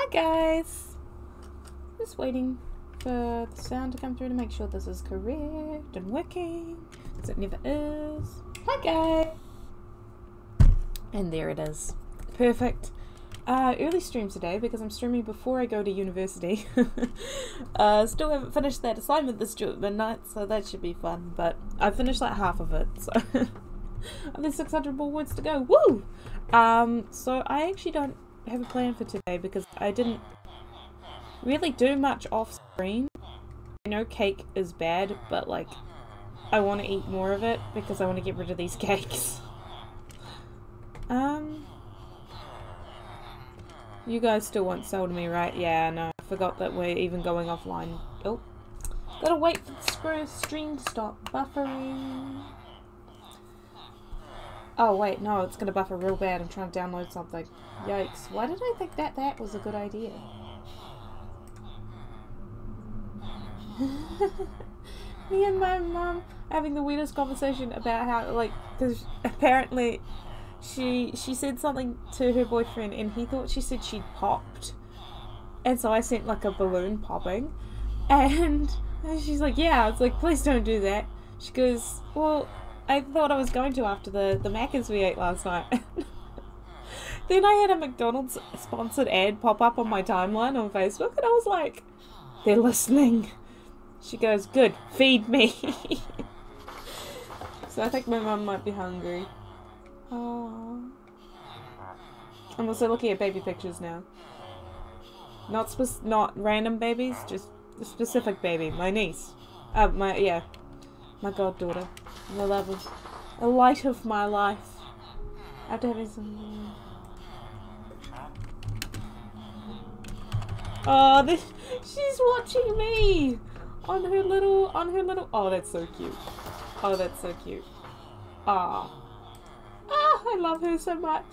Hi guys! Just waiting for the sound to come through to make sure this is correct and working, because it never is. Hi guys! And there it is. Perfect. Uh, early stream today because I'm streaming before I go to university. uh, still haven't finished that assignment this due at midnight, so that should be fun. But I finished like half of it, so there's 600 more words to go. Woo! Um, so I actually don't have a plan for today because I didn't really do much off screen. I know cake is bad, but like I want to eat more of it because I want to get rid of these cakes. Um, you guys still won't sell to me, right? Yeah, no. I forgot that we're even going offline. Oh. Gotta wait for the screw stream to stop buffering. Oh, wait, no, it's gonna buffer real bad. I'm trying to download something. Yikes. Why did I think that that was a good idea? Me and my mum having the weirdest conversation about how, like, because apparently she she said something to her boyfriend and he thought she said she'd popped. And so i sent like a balloon popping. And, she's like yeah. I was like please don't do that. She goes well i thought i was going to after the the maccas we ate last night then i had a mcdonald's sponsored ad pop up on my timeline on facebook and i was like they're listening she goes good feed me so i think my mum might be hungry Oh. I'm also looking at baby pictures now. Not spe- not random babies, just a specific baby. My niece. Uh, my, yeah. My goddaughter. The love of, the light of my life. After having some... Oh, this, she's watching me! On her little, on her little, oh, that's so cute. Oh, that's so cute. Ah. Ah, I love her so much.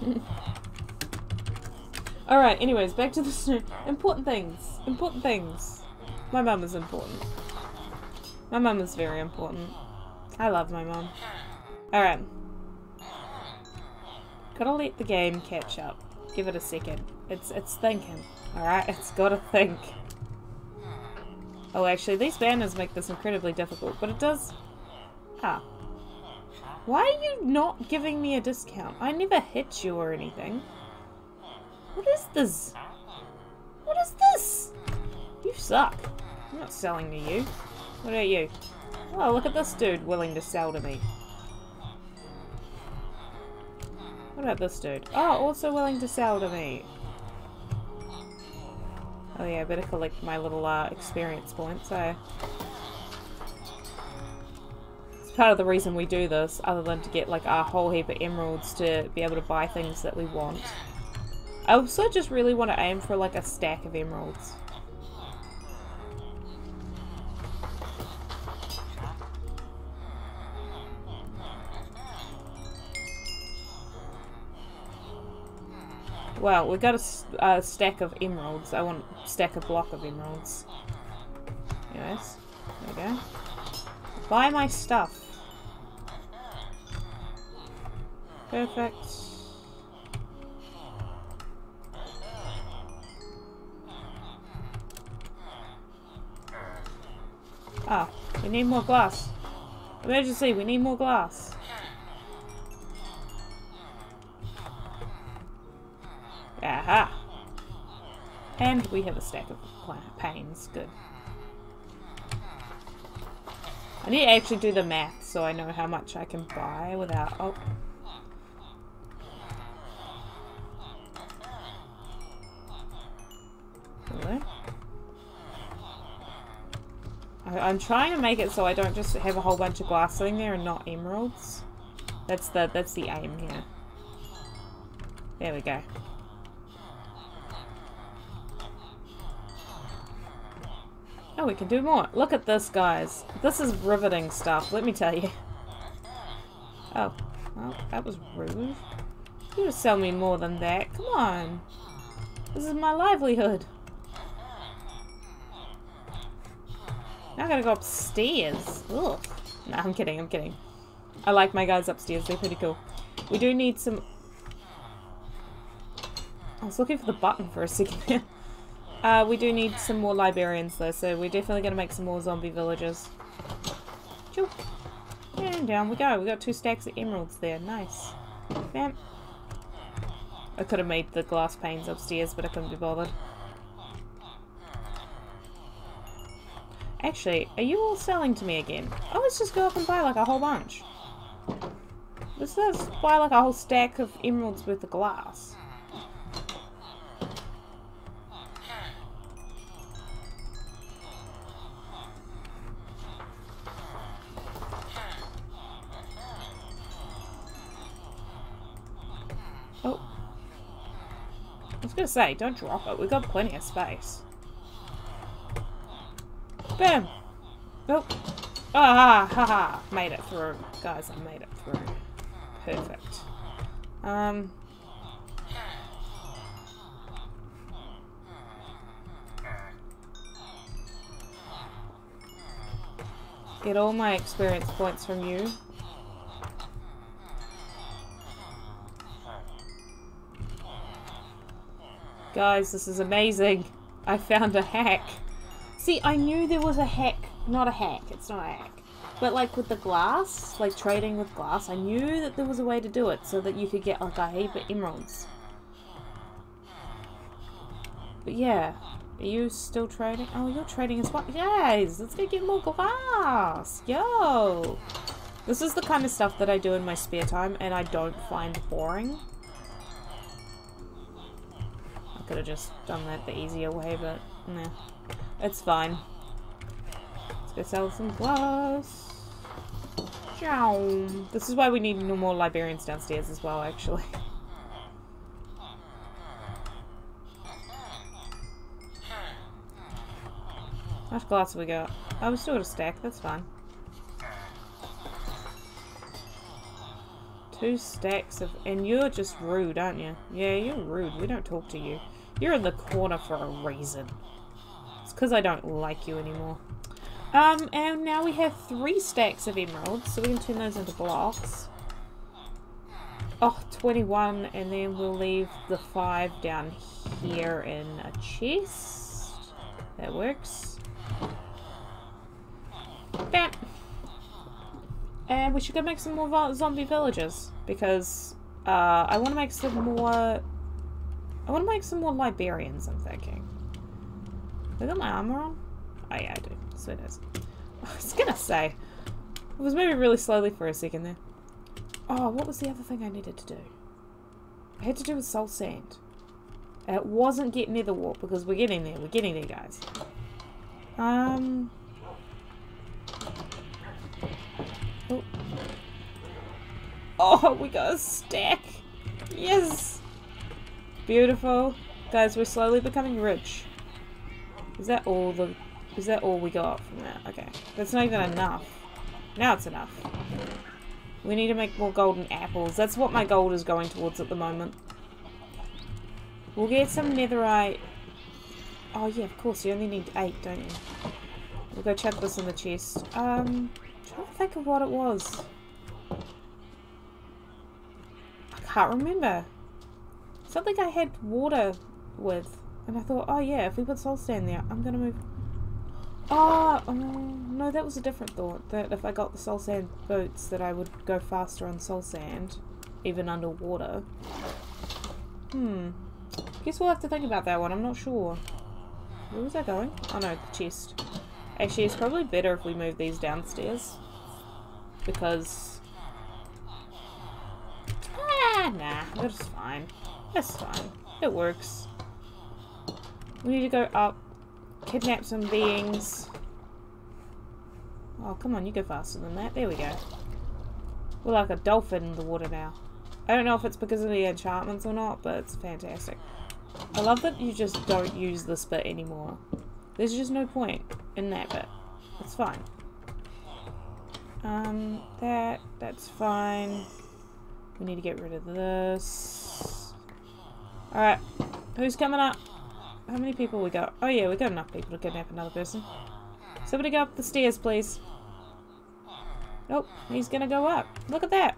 Alright, anyways, back to the important things. Important things. My mum is important. My mum is very important. I love my mum. Alright. Gotta let the game catch up. Give it a second. It's it's thinking. Alright, it's gotta think. Oh, actually, these banners make this incredibly difficult, but it does... Ah. Why are you not giving me a discount? I never hit you or anything. What is this? What is this? You suck. I'm not selling to you. What about you? Oh, look at this dude willing to sell to me. What about this dude? Oh, also willing to sell to me. Oh yeah, I better collect my little uh, experience points, eh? It's part of the reason we do this, other than to get like a whole heap of emeralds to be able to buy things that we want. I also just really want to aim for like a stack of emeralds. Well, we got a, a, stack of emeralds. I want stack a block of emeralds. Anyways, there we go. Buy my stuff. Perfect. Ah, we need more glass. Emergency, we need more glass. And we have a stack of panes. Good. I need to actually do the math so I know how much I can buy without... Oh. Really? I, am trying to make it so I don't just have a whole bunch of glass sitting there and not emeralds. That's the that's the aim here. There we go. We can do more. Look at this, guys. This is riveting stuff, let me tell you. Oh, well, that was rude. You just sell me more than that. Come on. This is my livelihood. Now I gotta go upstairs. Ugh. Nah, I'm kidding, I'm kidding. I like my guys upstairs, they're pretty cool. We do need some... I was looking for the button for a second uh, we do need some more librarians though, so we're definitely going to make some more zombie villages. And down we go. We got two stacks of emeralds there. Nice. Bam. I could have made the glass panes upstairs, but I couldn't be bothered. Actually, are you all selling to me again? Oh, let's just go up and buy like a whole bunch. Let's just buy like a whole stack of emeralds with the glass. Gonna say, don't drop it. We've got plenty of space. Bam! Oh. Ah, ha ha! Made it through. Guys, I made it through. Perfect. Um. Get all my experience points from you. Guys, this is amazing. I found a hack. See, I knew there was a hack. Not a hack. It's not a hack. But like with the glass, like trading with glass, I knew that there was a way to do it so that you could get like a heap of emeralds. But yeah, are you still trading? Oh, you're trading as well. Guys, let's go get more glass. Yo. This is the kind of stuff that I do in my spare time and I don't find boring could have just done that the easier way, but nah. It's fine. Let's go sell some glass. Ciao. This is why we need no more librarians downstairs as well, actually. How much glass have we got? Oh, we still got a stack. That's fine. Two stacks of... And you're just rude, aren't you? Yeah, you're rude. We don't talk to you. You're in the corner for a reason. It's because I don't like you anymore. Um, and now we have three stacks of emeralds, so we can turn those into blocks. Oh, 21, and then we'll leave the 5 down here in a chest. That works. Bam! And we should go make some more zombie villages, because uh, I want to make some more I want to make some more librarians, I'm thinking. I got my armor on? Oh yeah, I do. So it is. I was gonna say. I was moving really slowly for a second there. Oh, what was the other thing I needed to do? I had to do with soul sand. It wasn't get nether wart because we're getting there. We're getting there, guys. Um. Oh. Oh, we got a stack. Yes. Beautiful. Guys, we're slowly becoming rich. Is that all the... Is that all we got from that? Okay. That's not even enough. Now it's enough. We need to make more golden apples. That's what my gold is going towards at the moment. We'll get some netherite. Oh yeah, of course. You only need eight, don't you? We'll go check this in the chest. Um, trying to think of what it was. I can't remember. Something I had water with. And I thought, oh yeah, if we put soul sand there, I'm gonna move... Oh, oh, no, that was a different thought. That if I got the soul sand boots, that I would go faster on soul sand, even underwater. Hmm. Guess we'll have to think about that one, I'm not sure. Where was I going? Oh no, the chest. Actually, it's probably better if we move these downstairs. Because... Ah, nah, that's fine. That's fine. It works. We need to go up, kidnap some beings. Oh, come on, you go faster than that. There we go. We're like a dolphin in the water now. I don't know if it's because of the enchantments or not, but it's fantastic. I love that you just don't use this bit anymore. There's just no point in that bit. It's fine. Um, that, that's fine. We need to get rid of this. Alright. Who's coming up? How many people we got? Oh yeah, we got enough people to kidnap another person. Somebody go up the stairs, please. Nope, he's gonna go up. Look at that.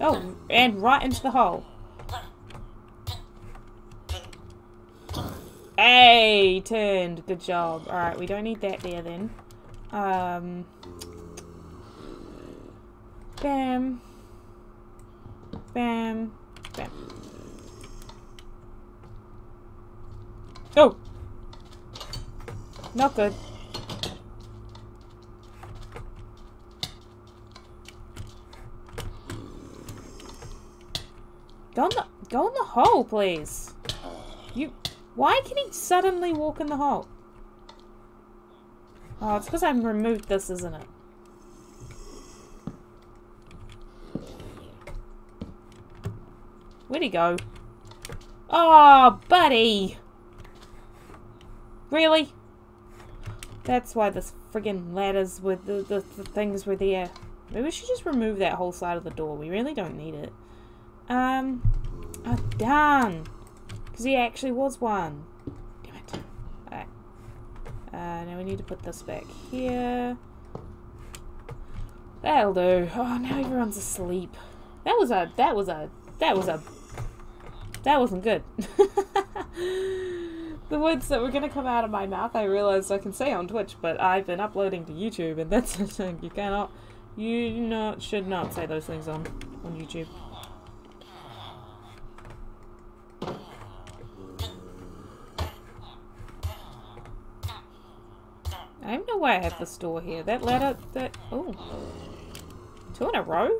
Oh, and right into the hole. Hey, turned. Good job. Alright, we don't need that there then. Um, bam. Bam. Bam. Oh! Not good. Go in the go in the hole, please. You why can he suddenly walk in the hole? Oh, it's because I've removed this, isn't it? Where'd he go? Oh, buddy! Really? That's why this friggin' ladders with the, the, the things were there. Maybe we should just remove that whole side of the door. We really don't need it. Um, oh, darn. Because he actually was one. Damn it. Alright. Uh, now we need to put this back here. That'll do. Oh, now everyone's asleep. That was a, that was a, that was a, that wasn't good. the words that were going to come out of my mouth, I realized I can say on Twitch, but I've been uploading to YouTube, and that's the thing. You cannot, you not, should not say those things on, on YouTube. I don't know why I have the store here. That ladder, that, oh, two in a row?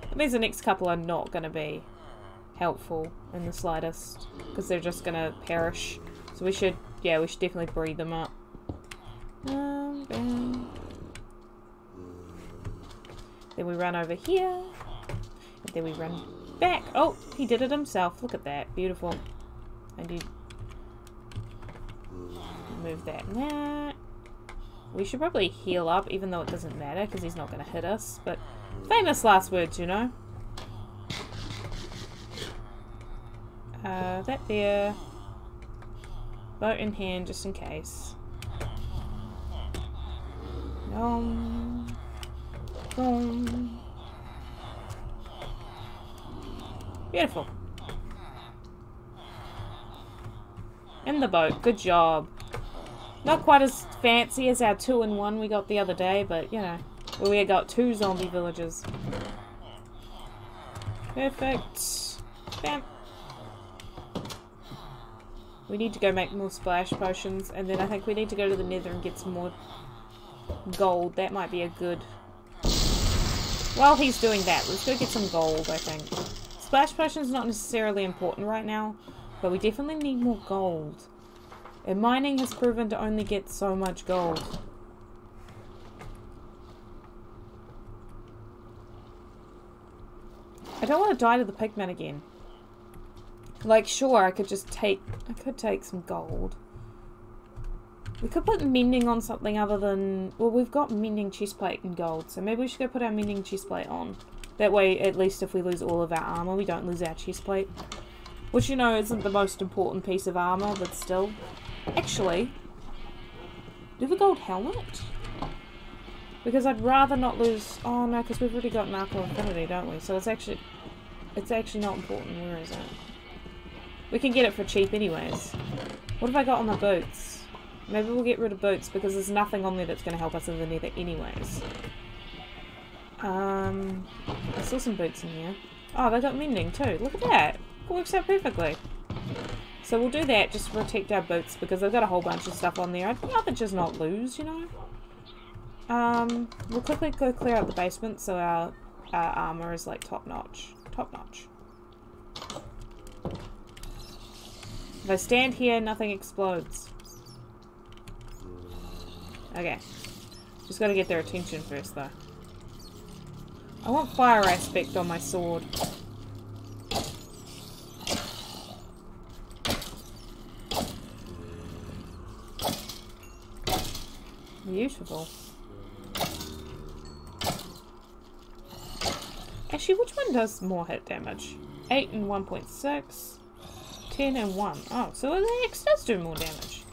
That means the next couple are not going to be helpful in the slightest. Because they're just to perish. So we should, yeah, we should definitely breed them up. Um, then we run over here. And then we run back. Oh, he did it himself. Look at that. Beautiful. And he... Move that and that. We should probably heal up, even though it doesn't matter, because he's not going to hit us. But famous last words, you know. Uh, that there. Boat in hand, just in case. Um. Um. Beautiful. In the boat. Good job. Not quite as fancy as our two-in-one we got the other day, but, you know, we got two zombie villages. Perfect. Bam. We need to go make more splash potions, and then I think we need to go to the nether and get some more gold. That might be a good... While he's doing that, let's go get some gold, I think. Splash potion's not necessarily important right now, but we definitely need more gold. And mining has proven to only get so much gold. I don't want to die to the pigman again. Like, sure, I could just take... I could take some gold. We could put mending on something other than... Well, we've got mending chestplate and gold, so maybe we should go put our mending chestplate on. That way, at least if we lose all of our armor, we don't lose our chestplate. Which, you know, isn't the most important piece of armor, but still. Actually, do the gold helmet? Because I'd rather not lose... Oh no, because we've already got Aqua Affinity, don't we? So it's actually... It's actually not important. Where is it? We can get it for cheap anyways. What have I got on my boots? Maybe we'll get rid of boots because there's nothing on there that's going to help us in the nether anyways. Um, I saw some boots in here. Oh, they got mending too. Look at that. It works out perfectly. So we'll do that just to protect our boots because they've got a whole bunch of stuff on there. I'd rather just not lose, you know? Um, we'll quickly go clear out the basement so our, our armor is like top notch. Top notch. If I stand here, nothing explodes. Okay. Just gotta get their attention first though. I want fire aspect on my sword. Beautiful. Actually, which one does more hit damage? 8 and 1.6. 10 and 1. Oh, so the axe does do more damage.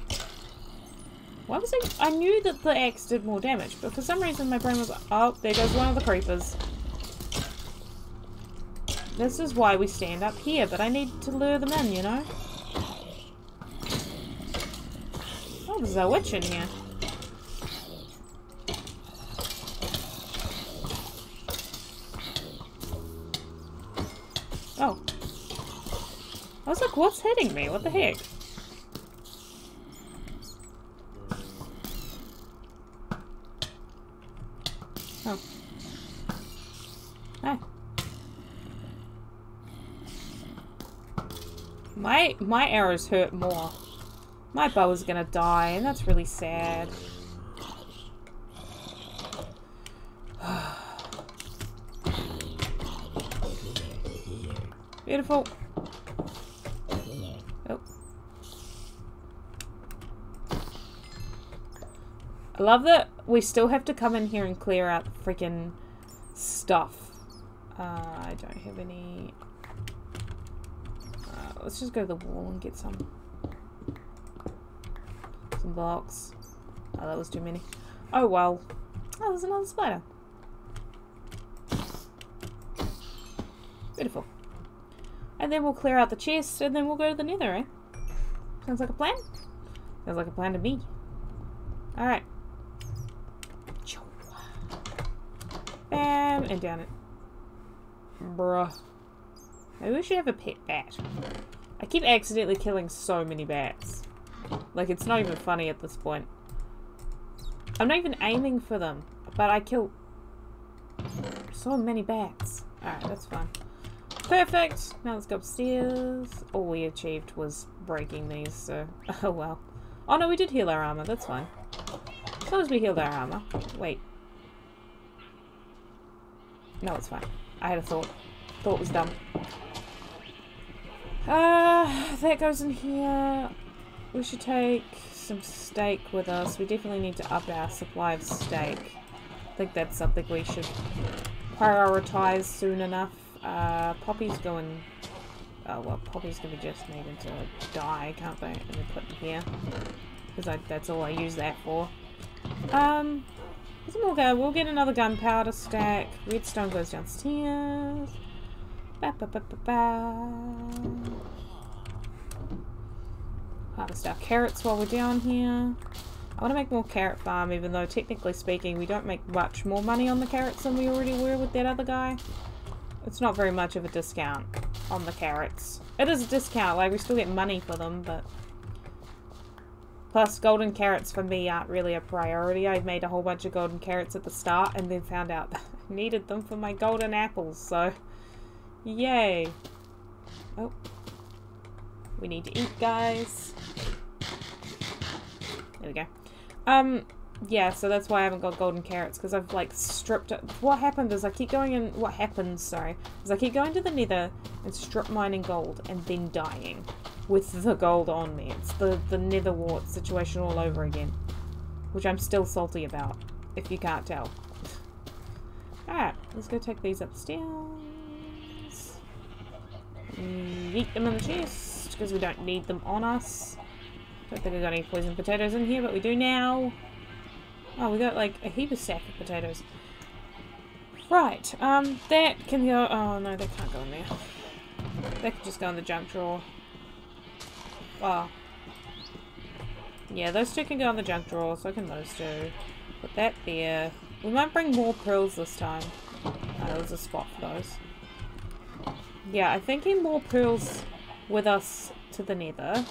Why was I- I knew that the axe did more damage, but for some reason my brain was- Oh, there goes one of the creepers. This is why we stand up here, but I need to lure them in, you know? Oh, there's a witch in here. Oh. I was like, what's hitting me? What the heck? Oh. Hi. My my arrows hurt more. My bow is gonna die, and that's really sad. Beautiful. I love that we still have to come in here and clear out the freaking stuff. Uh, I don't have any... Uh, let's just go to the wall and get some... Some blocks. Oh, that was too many. Oh, well. Oh, there's another spider. Beautiful. And then we'll clear out the chest, and then we'll go to the nether, eh? Sounds like a plan? Sounds like a plan to me. Alright. Bam, and down it. Bruh. Maybe we should have a pet bat. I keep accidentally killing so many bats. Like, it's not even funny at this point. I'm not even aiming for them, but I kill so many bats. Alright, that's fine. Perfect! Now let's go upstairs. All we achieved was breaking these, so... Oh well. Oh no, we did heal our armor. That's fine. As long as we healed our armor. Wait. No, it's fine. I had a thought. Thought was dumb. Uh, that goes in here. We should take some steak with us. We definitely need to up our supply of steak. I think that's something we should prioritize soon enough. Uh, Poppy's going... Oh, well, Poppy's going to be just needing to die, can't they? And we put in here. Because that's all I use that for. Um, some more go. We'll get another gunpowder stack. Redstone goes downstairs. Ba ba ba ba ba. Harvest our carrots while we're down here. I want to make more carrot farm, even though technically speaking, we don't make much more money on the carrots than we already were with that other guy. It's not very much of a discount on the carrots. It is a discount, like we still get money for them, but... Plus, golden carrots for me aren't really a priority. I made a whole bunch of golden carrots at the start and then found out that I needed them for my golden apples, so... Yay! Oh. We need to eat, guys. There we go. Um, yeah, so that's why I haven't got golden carrots, because I've, like, stripped it. What happened is I keep going in... What happens, sorry, is I keep going to the nether and strip mining gold and then dying with the gold on me. It's the, the nether wart situation all over again. Which I'm still salty about, if you can't tell. Alright, let's go take these upstairs. Eat them in the chest, because we don't need them on us. Don't think I got any poison potatoes in here, but we do now. Oh, we got like a heap of sack of potatoes. Right, um, that can go- oh no, they can't go in there. They can just go in the junk drawer. Well, yeah, those two can go in the junk drawer, so can those two. Put that there. We might bring more pearls this time. Oh, there's a spot for those. Yeah, I'm thinking more pearls with us to the nether.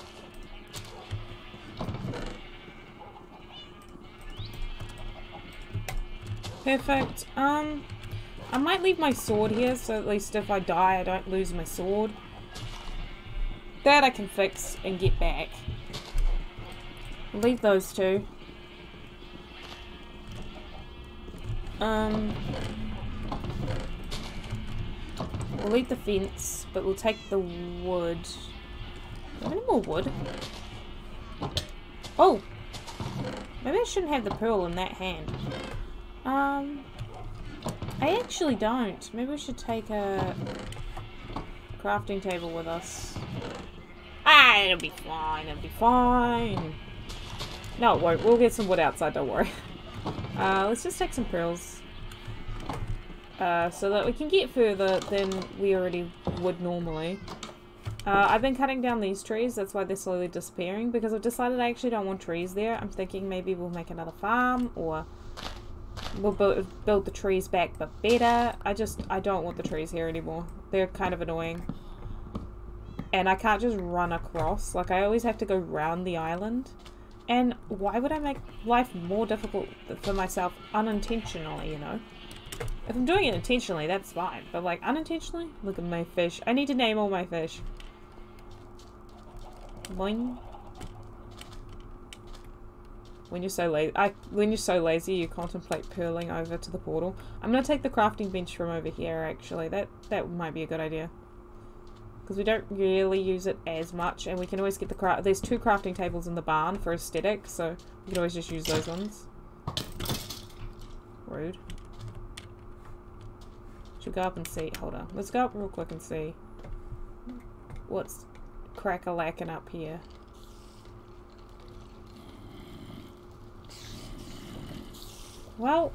Perfect. Um, I might leave my sword here, so at least if I die, I don't lose my sword. That I can fix and get back. leave those two. Um, we'll leave the fence, but we'll take the wood. Any more wood? Oh! Maybe I shouldn't have the pearl in that hand. Um, I actually don't. Maybe we should take a crafting table with us. Ah, it'll be fine. It'll be fine. No, it won't. We'll get some wood outside. Don't worry. Uh, let's just take some pearls. uh, so that we can get further than we already would normally. Uh, I've been cutting down these trees, that's why they're slowly disappearing, because I've decided I actually don't want trees there. I'm thinking maybe we'll make another farm, or we'll build the trees back, but better. I just, I don't want the trees here anymore. They're kind of annoying. And I can't just run across, like I always have to go round the island. And why would I make life more difficult for myself unintentionally, you know? If I'm doing it intentionally, that's fine. But like unintentionally, look at my fish. I need to name all my fish. Boing. When you're so lazy, I when you're so lazy, you contemplate pearling over to the portal. I'm gonna take the crafting bench from over here. Actually, that that might be a good idea because we don't really use it as much, and we can always get the craft. There's two crafting tables in the barn for aesthetic, so we can always just use those ones. Rude. Should go up and see. Hold on. Let's go up real quick and see what's crack-a-lacking up here. Well.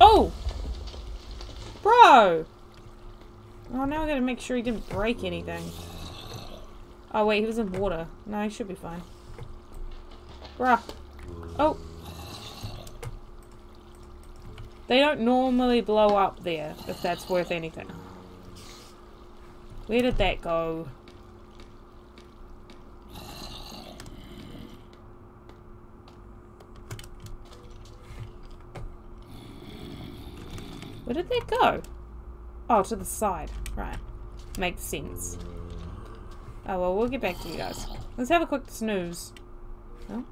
Oh! Bro! Oh, now I gotta make sure he didn't break anything. Oh, wait, he was in water. No, he should be fine. Bruh. Oh! They don't normally blow up there, if that's worth anything. Where did that go? Where did that go? Oh, to the side. Right. Makes sense. Oh, well, we'll get back to you guys. Let's have a quick snooze. Oh,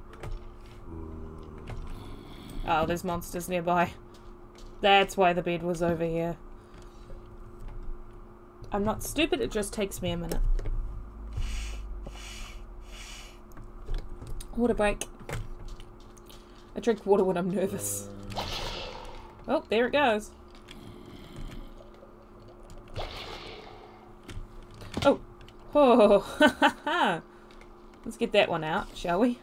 oh there's monsters nearby. That's why the bed was over here. I'm not stupid, it just takes me a minute. Water break. I drink water when I'm nervous. Oh, there it goes. Oh! Oh! Let's get that one out, shall we?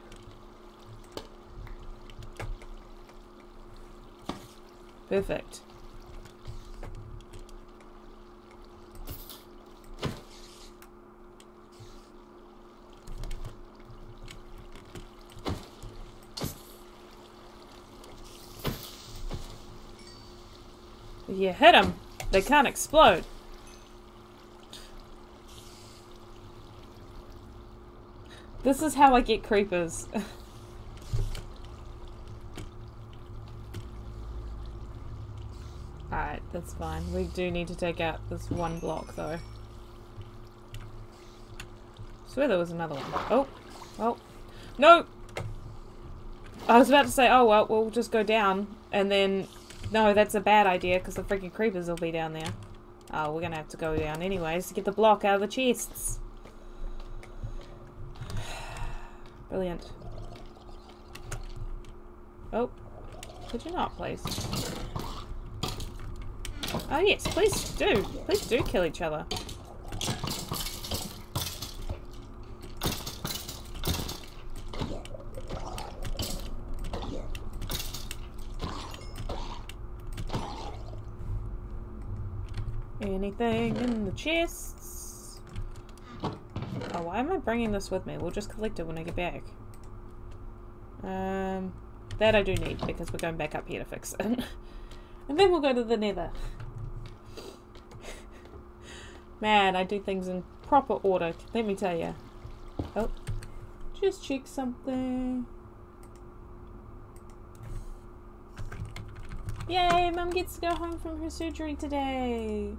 Perfect. If you hit them, they can't explode. This is how I get creepers. Alright, that's fine. We do need to take out this one block, though. swear there was another one. Oh! Oh! No! I was about to say, oh well, we'll just go down, and then... No, that's a bad idea, because the freaking creepers will be down there. Oh, we're gonna have to go down anyways to get the block out of the chests. Brilliant. Oh. Could you not, please? Oh yes, please do. Please do kill each other. Anything in the chests? Am I bringing this with me? We'll just collect it when I get back. Um, that I do need because we're going back up here to fix it. and then we'll go to the nether. Man, I do things in proper order, let me tell you. Oh, just check something. Yay, Mum gets to go home from her surgery today.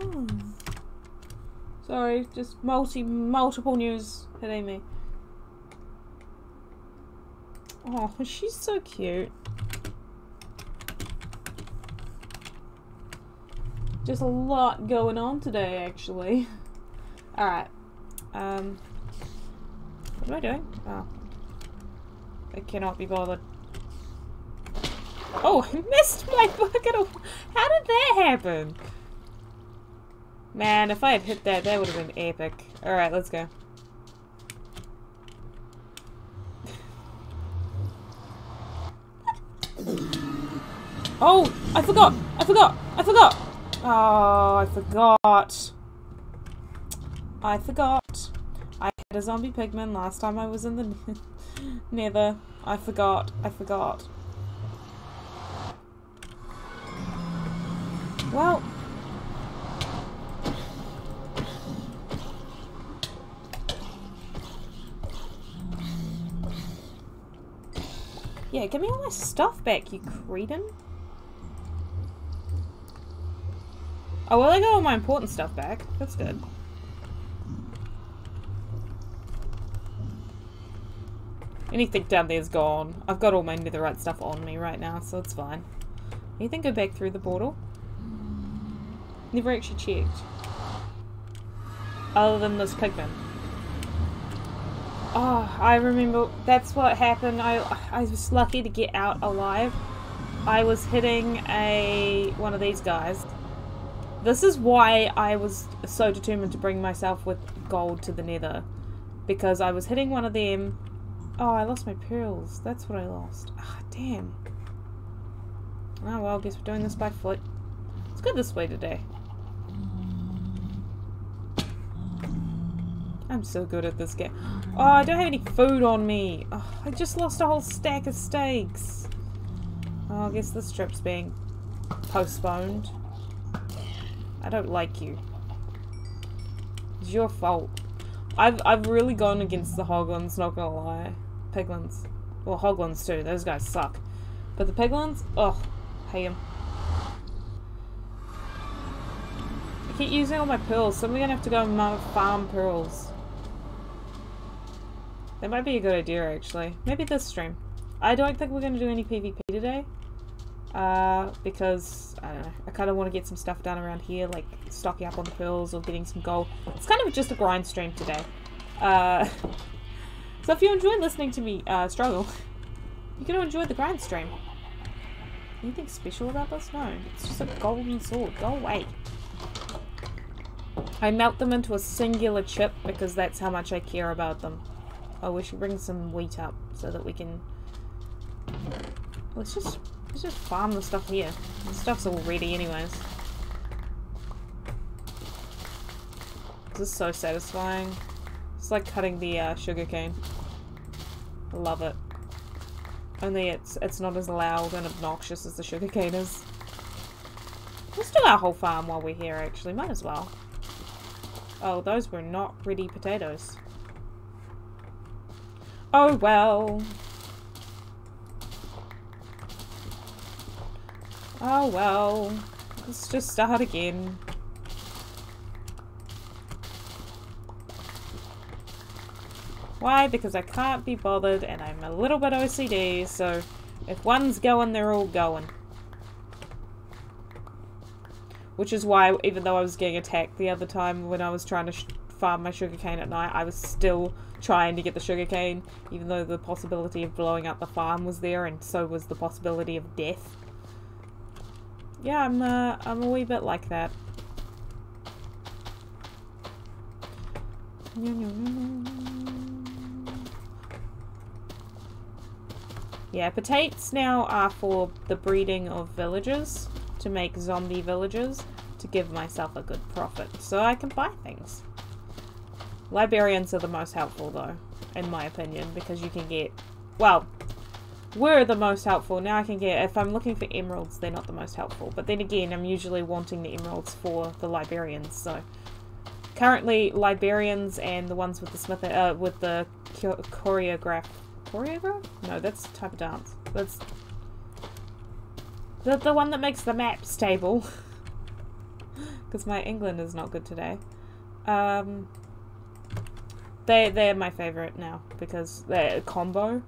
Hmm. Sorry, just multi multiple news hitting me. Oh, she's so cute. Just a lot going on today, actually. Alright. Um. What am I doing? Oh. I cannot be bothered. Oh, I missed my bucket of... How did that happen? Man, if I had hit that, that would have been epic. Alright, let's go. Oh, I forgot. I forgot. I forgot. Oh, I forgot. I forgot. I had a zombie pigman last time I was in the nether. I forgot. I forgot. Well. Yeah, give me all my stuff back, you cretin. Oh, well, I got all my important stuff back. That's good. Anything down there is gone. I've got all my netherite stuff on me right now, so it's fine. Anything go back through the portal? Never actually checked. Other than this pigman. Oh, I remember that's what happened. I I was lucky to get out alive. I was hitting a one of these guys. This is why I was so determined to bring myself with gold to the nether. Because I was hitting one of them. Oh, I lost my pearls. That's what I lost. Ah, damn. Oh well, I guess we're doing this by foot. Let's go this way today. I'm so good at this game. Oh, I don't have any food on me. Oh, I just lost a whole stack of steaks. Oh, I guess this trip's being postponed. I don't like you. It's your fault. I've I've really gone against the hoglins, not gonna lie. Piglins. Well, hoglins too. Those guys suck. But the piglins, oh, hate them. I keep using all my pearls, so I'm gonna have to go and farm pearls. That might be a good idea, actually. Maybe this stream. I don't think we're going to do any PvP today. Uh, because, I don't know, I kind of want to get some stuff done around here, like stocking up on the pills or getting some gold. It's kind of just a grind stream today. Uh, so if you enjoy listening to me uh, struggle, you're going to enjoy the grind stream. Anything special about this? No, it's just a golden sword. Go away. I melt them into a singular chip because that's how much I care about them. Oh, we should bring some wheat up so that we can... Let's just let's just farm the stuff here. The stuff's all ready anyways. This is so satisfying. It's like cutting the uh, sugar cane. I love it. Only it's it's not as loud and obnoxious as the sugar cane is. Let's do our whole farm while we're here actually, might as well. Oh, those were not ready potatoes. Oh well. Oh well. Let's just start again. Why? Because I can't be bothered and I'm a little bit OCD, so if one's going, they're all going. Which is why, even though I was getting attacked the other time when I was trying to farm my sugarcane at night, I was still trying to get the sugarcane, even though the possibility of blowing up the farm was there, and so was the possibility of death. Yeah, I'm, uh, I'm a wee bit like that. Yeah, potatoes now are for the breeding of villagers, to make zombie villagers, to give myself a good profit, so I can buy things. Librarians are the most helpful though, in my opinion, because you can get, well, were the most helpful. Now I can get, if I'm looking for emeralds, they're not the most helpful. But then again, I'm usually wanting the emeralds for the librarians, so. Currently, librarians and the ones with the smith, uh, with the choreograph, choreograph? No, that's type of dance. That's the, the one that makes the map stable. Because my England is not good today. Um, they they're my favorite now because they're a combo.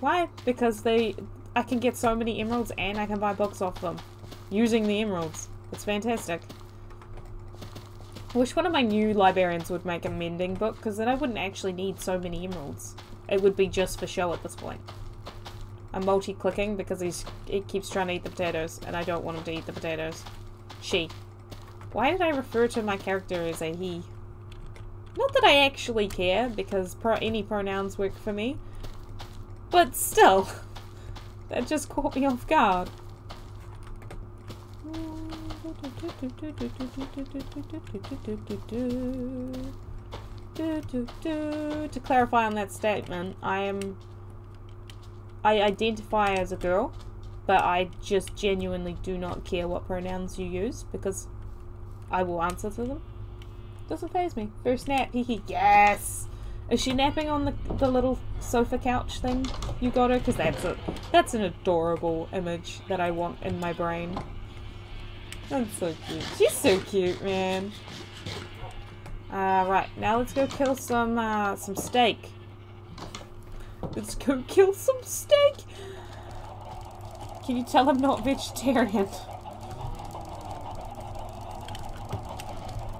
Why? Because they I can get so many emeralds and I can buy books off them using the emeralds. It's fantastic. I wish one of my new librarians would make a mending book because then I wouldn't actually need so many emeralds. It would be just for show at this point. I'm multi-clicking because he's he keeps trying to eat the potatoes and I don't want him to eat the potatoes. She. Why did I refer to my character as a he? Not that I actually care, because pro any pronouns work for me. But still, that just caught me off guard. To clarify on that statement, I am... I identify as a girl, but I just genuinely do not care what pronouns you use, because I will answer to them. Doesn't faze me. First nap, hee hee. Yes! Is she napping on the, the little sofa couch thing you got her? Because that's a that's an adorable image that I want in my brain. That's so cute. She's so cute, man. Uh, right, now let's go kill some uh, some steak. Let's go kill some steak. Can you tell I'm not vegetarian?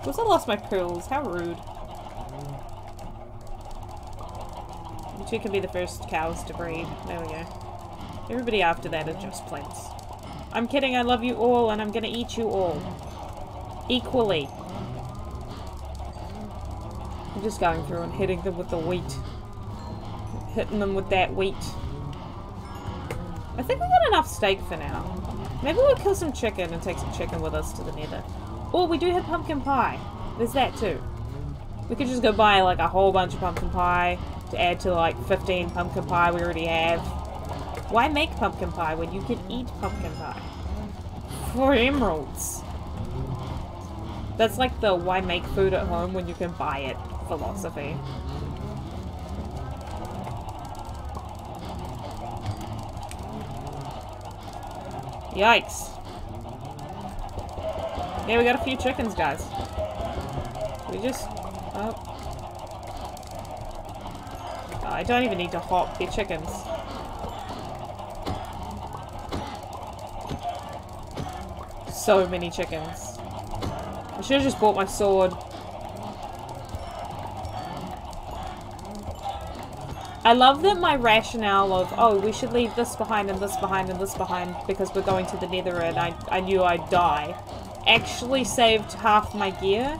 Because I lost my pearls. How rude. You two can be the first cows to breed. There we go. Everybody after that is just plants. I'm kidding, I love you all, and I'm gonna eat you all. Equally. I'm just going through and hitting them with the wheat. Hitting them with that wheat. I think we got enough steak for now. Maybe we'll kill some chicken and take some chicken with us to the nether. Oh, we do have pumpkin pie. There's that too. We could just go buy like a whole bunch of pumpkin pie to add to like 15 pumpkin pie we already have. Why make pumpkin pie when you can eat pumpkin pie? For emeralds. That's like the why make food at home when you can buy it philosophy. Yikes. Yeah, we got a few chickens, guys. We just... Oh. oh I don't even need to hop. the chickens. So many chickens. I should have just bought my sword. I love that my rationale of, oh, we should leave this behind and this behind and this behind because we're going to the nether and I, I knew I'd die actually saved half my gear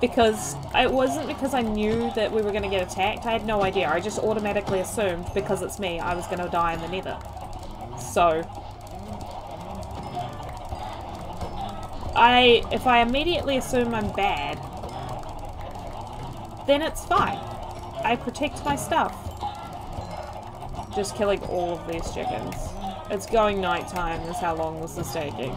because it wasn't because I knew that we were going to get attacked. I had no idea. I just automatically assumed because it's me, I was going to die in the nether. So, I if I immediately assume I'm bad, then it's fine. I protect my stuff. Just killing all of these chickens. It's going nighttime is how long this is taking.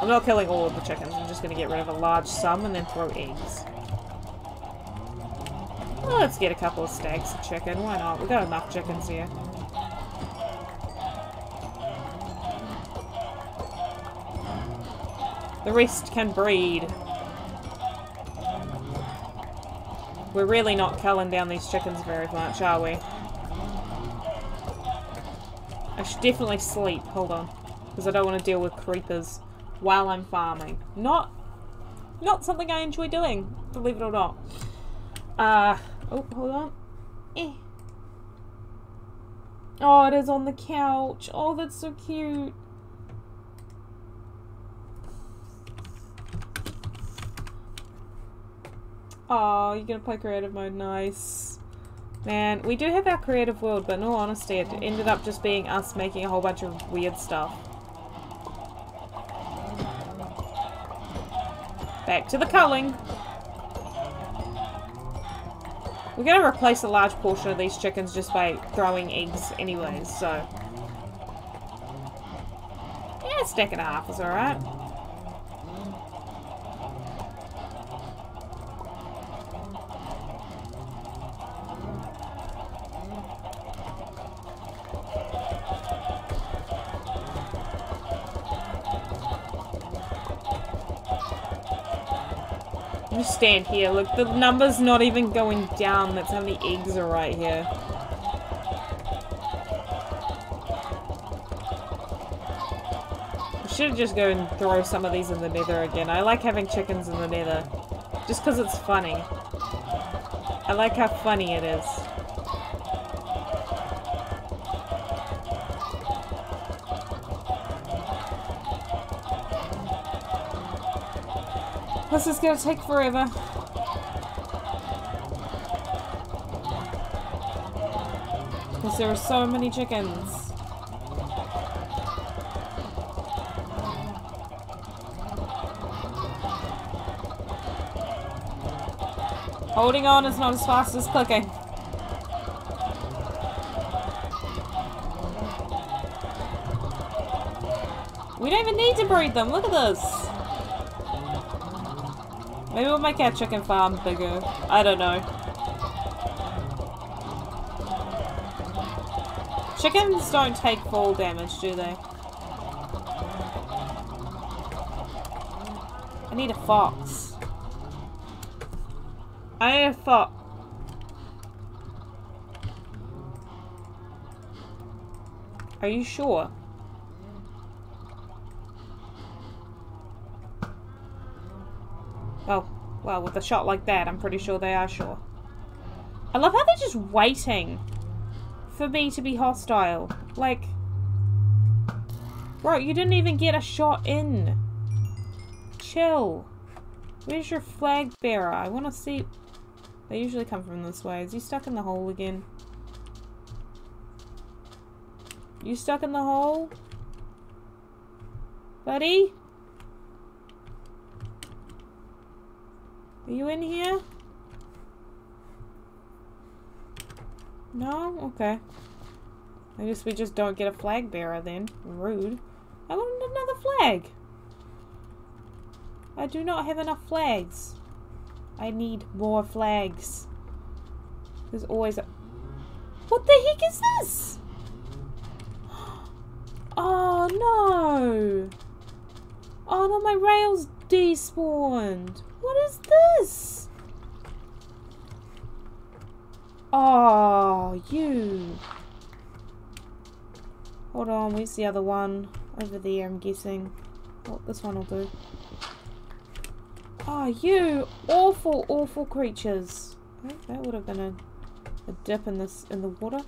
I'm not killing all of the chickens, I'm just gonna get rid of a large sum and then throw eggs. Well, let's get a couple of stacks of chicken, why not? We've got enough chickens here. The rest can breed. We're really not culling down these chickens very much, are we? I should definitely sleep. Hold on. Because I don't want to deal with creepers while I'm farming. Not not something I enjoy doing, believe it or not. Uh, oh, hold on. Eh. Oh, it is on the couch. Oh, that's so cute. Oh, you're gonna play creative mode. Nice. Man, we do have our creative world, but in all honesty, it ended up just being us making a whole bunch of weird stuff. Back to the culling. We're going to replace a large portion of these chickens just by throwing eggs anyways, so... Yeah, a stack and a half is alright. Stand here. Look, the number's not even going down. That's how many eggs are right here. I should just go and throw some of these in the nether again. I like having chickens in the nether. Just because it's funny. I like how funny it is. This is gonna take forever. Because there are so many chickens. Holding on is not as fast as clicking. We don't even need to breed them. Look at this. Maybe we'll make our chicken farm bigger. I don't know. Chickens don't take fall damage, do they? I need a fox. I need a fox. Are you sure? Oh, well, with a shot like that, I'm pretty sure they are sure. I love how they're just waiting for me to be hostile. Like, bro, you didn't even get a shot in. Chill. Where's your flag bearer? I want to see... They usually come from this way. Is he stuck in the hole again? You stuck in the hole? Buddy? Are you in here? No? Okay. I guess we just don't get a flag bearer then. Rude. I want another flag. I do not have enough flags. I need more flags. There's always a... What the heck is this? Oh no! Oh no, my rails despawned. What is this? Oh, you. Hold on, where's the other one? Over there, I'm guessing. Oh, this one will do. Oh, you awful, awful creatures. Oh, that would have been a, a dip in this in the water.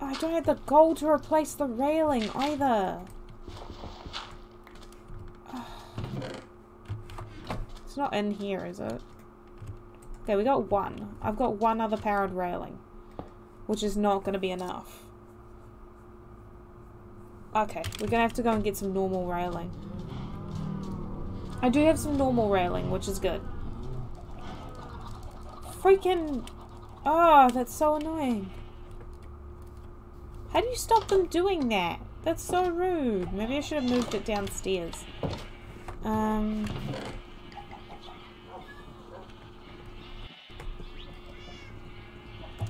Oh, I don't have the gold to replace the railing either. It's not in here, is it? Okay, we got one. I've got one other powered railing. Which is not going to be enough. Okay, we're going to have to go and get some normal railing. I do have some normal railing, which is good. Freaking... Oh, that's so annoying. How do you stop them doing that? That's so rude. Maybe I should have moved it downstairs. Um...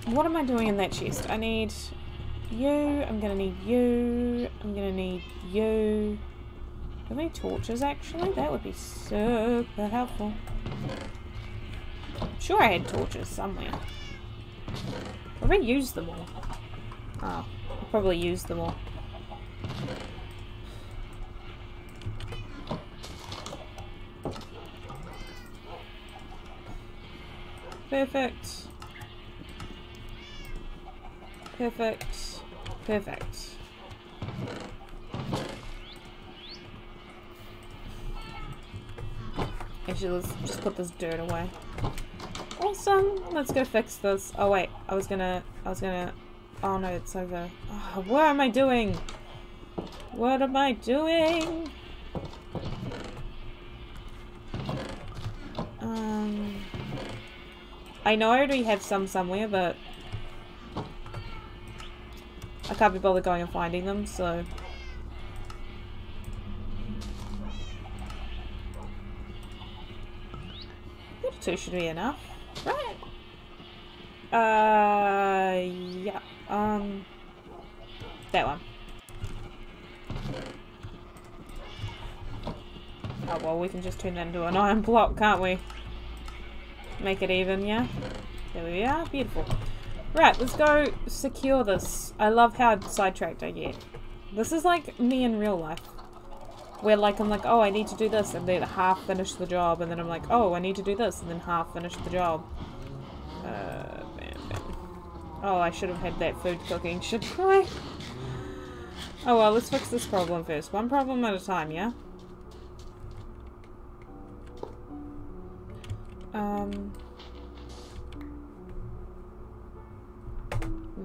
What am I doing in that chest? I need you, I'm gonna need you, I'm gonna need you. How many torches actually? That would be super helpful. I'm sure I had torches somewhere. Probably used them all. Ah, oh, I probably used them all. Perfect. Perfect. Perfect. Actually, let's just put this dirt away. Awesome! Let's go fix this. Oh wait, I was gonna, I was gonna, oh no, it's over. Oh, what am I doing? What am I doing? Um, I know I already have some somewhere, but I can't be bothered going and finding them, so... Two should be enough. Right. Uh, yeah. Um, that one. Oh, well, we can just turn that into an iron block, can't we? Make it even, yeah? There we are. Beautiful. Right, let's go secure this. I love how sidetracked I get. This is like me in real life. Where like, I'm like, oh, I need to do this, and then half finish the job, and then I'm like, oh, I need to do this, and then half finish the job. Uh, man, man. Oh, I should have had that food cooking, should I? Oh well, let's fix this problem first. One problem at a time, yeah? Um,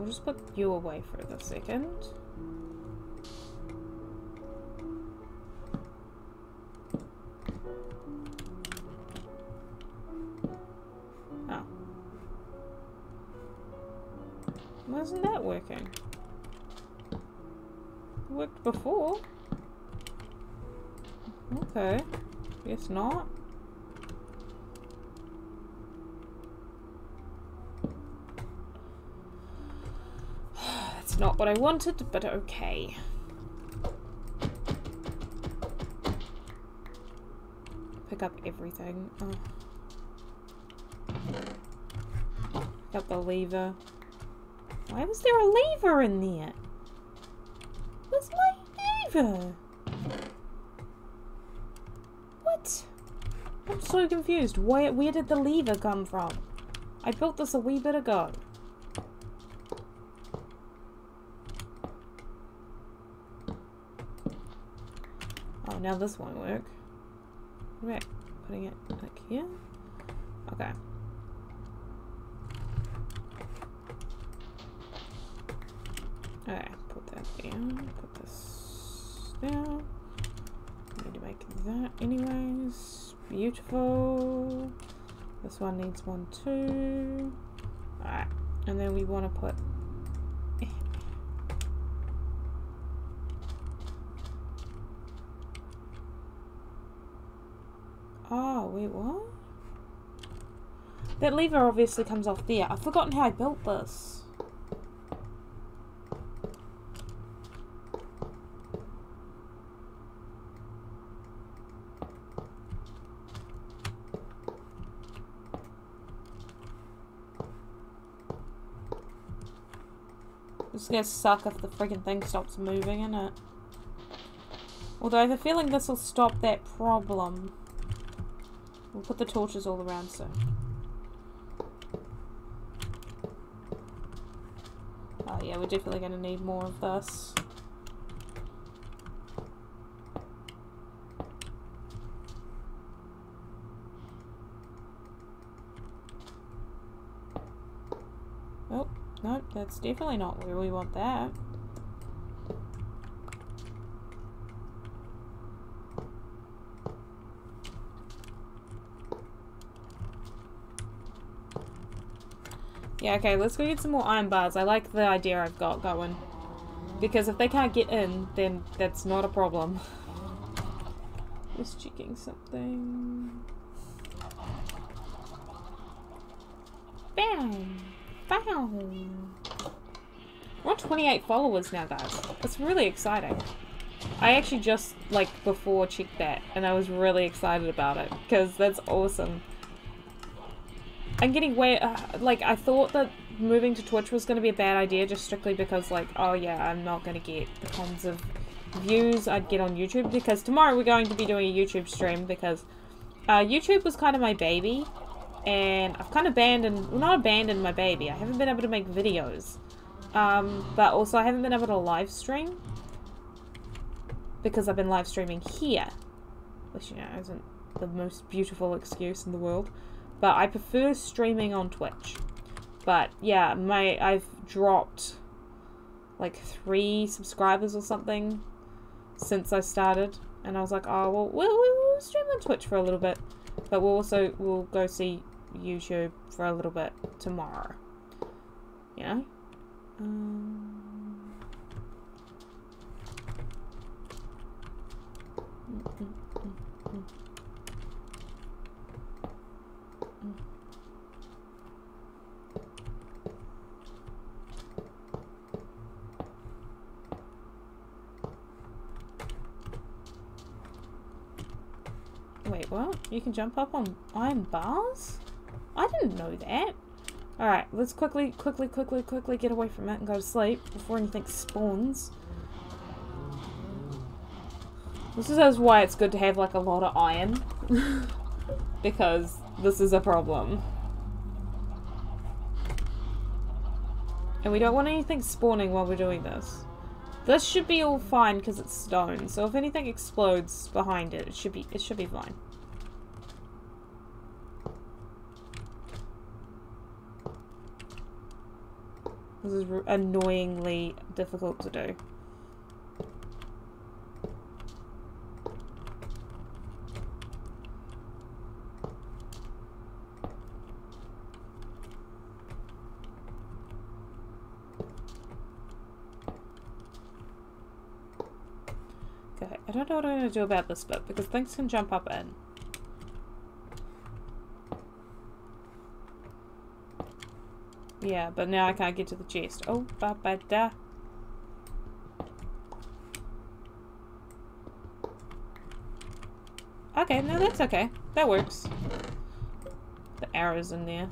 just put you away for the second. Oh. Why isn't that working? It worked before. Okay. Guess not. That's not what I wanted, but okay. Pick up everything. Oh. Pick the lever. Why was there a lever in there? Where's my lever? What? I'm so confused. Where, where did the lever come from? I built this a wee bit ago. Now this won't work. Right, putting it like here. Okay. Alright, put that down. Put this down. Need to make that anyways. Beautiful. This one needs one too. Alright, and then we want to put Oh, wait, what? That lever obviously comes off there. I've forgotten how I built this. It's gonna suck if the freaking thing stops moving, innit? Although I have a feeling this will stop that problem. We'll put the torches all around so. Oh yeah, we're definitely going to need more of this. Oh, no, that's definitely not where we want that. Yeah, okay, let's go get some more iron bars. I like the idea I've got going. Because if they can't get in, then that's not a problem. Just checking something. Bam! Bam! We're on 28 followers now, guys. That's really exciting. I actually just, like, before checked that, and I was really excited about it, because that's awesome. I'm getting way, uh, like, I thought that moving to Twitch was going to be a bad idea just strictly because, like, oh yeah, I'm not going to get the kinds of views I'd get on YouTube because tomorrow we're going to be doing a YouTube stream because uh, YouTube was kind of my baby and I've kind of abandoned, well not abandoned my baby, I haven't been able to make videos. Um, but also I haven't been able to live stream because I've been live streaming here. Which, you know, isn't the most beautiful excuse in the world. But I prefer streaming on Twitch. But yeah, my I've dropped like three subscribers or something since I started. And I was like, oh, well, we'll, we'll stream on Twitch for a little bit. But we'll also, we'll go see YouTube for a little bit tomorrow. You know? Um... Mm Wait, what? You can jump up on iron bars? I didn't know that. Alright, let's quickly, quickly, quickly, quickly get away from it and go to sleep before anything spawns. This is why it's good to have like a lot of iron. because this is a problem. And we don't want anything spawning while we're doing this. This should be all fine because it's stone, so if anything explodes behind it, it should be it should be fine. This is annoyingly difficult to do. Okay, I don't know what I'm going to do about this bit because things can jump up in. Yeah, but now I can't get to the chest. Oh, ba ba da. Okay, no, that's okay. That works. The arrows in there.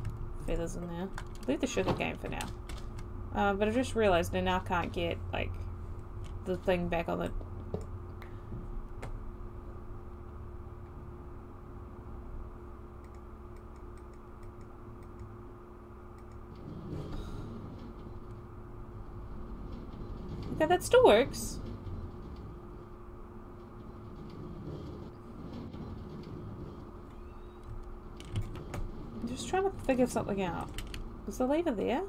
Feathers in there. Leave the sugar cane for now. Uh, but I just realized I now can't get, like, the thing back on the That still works. I'm just trying to figure something out. Was the lever there?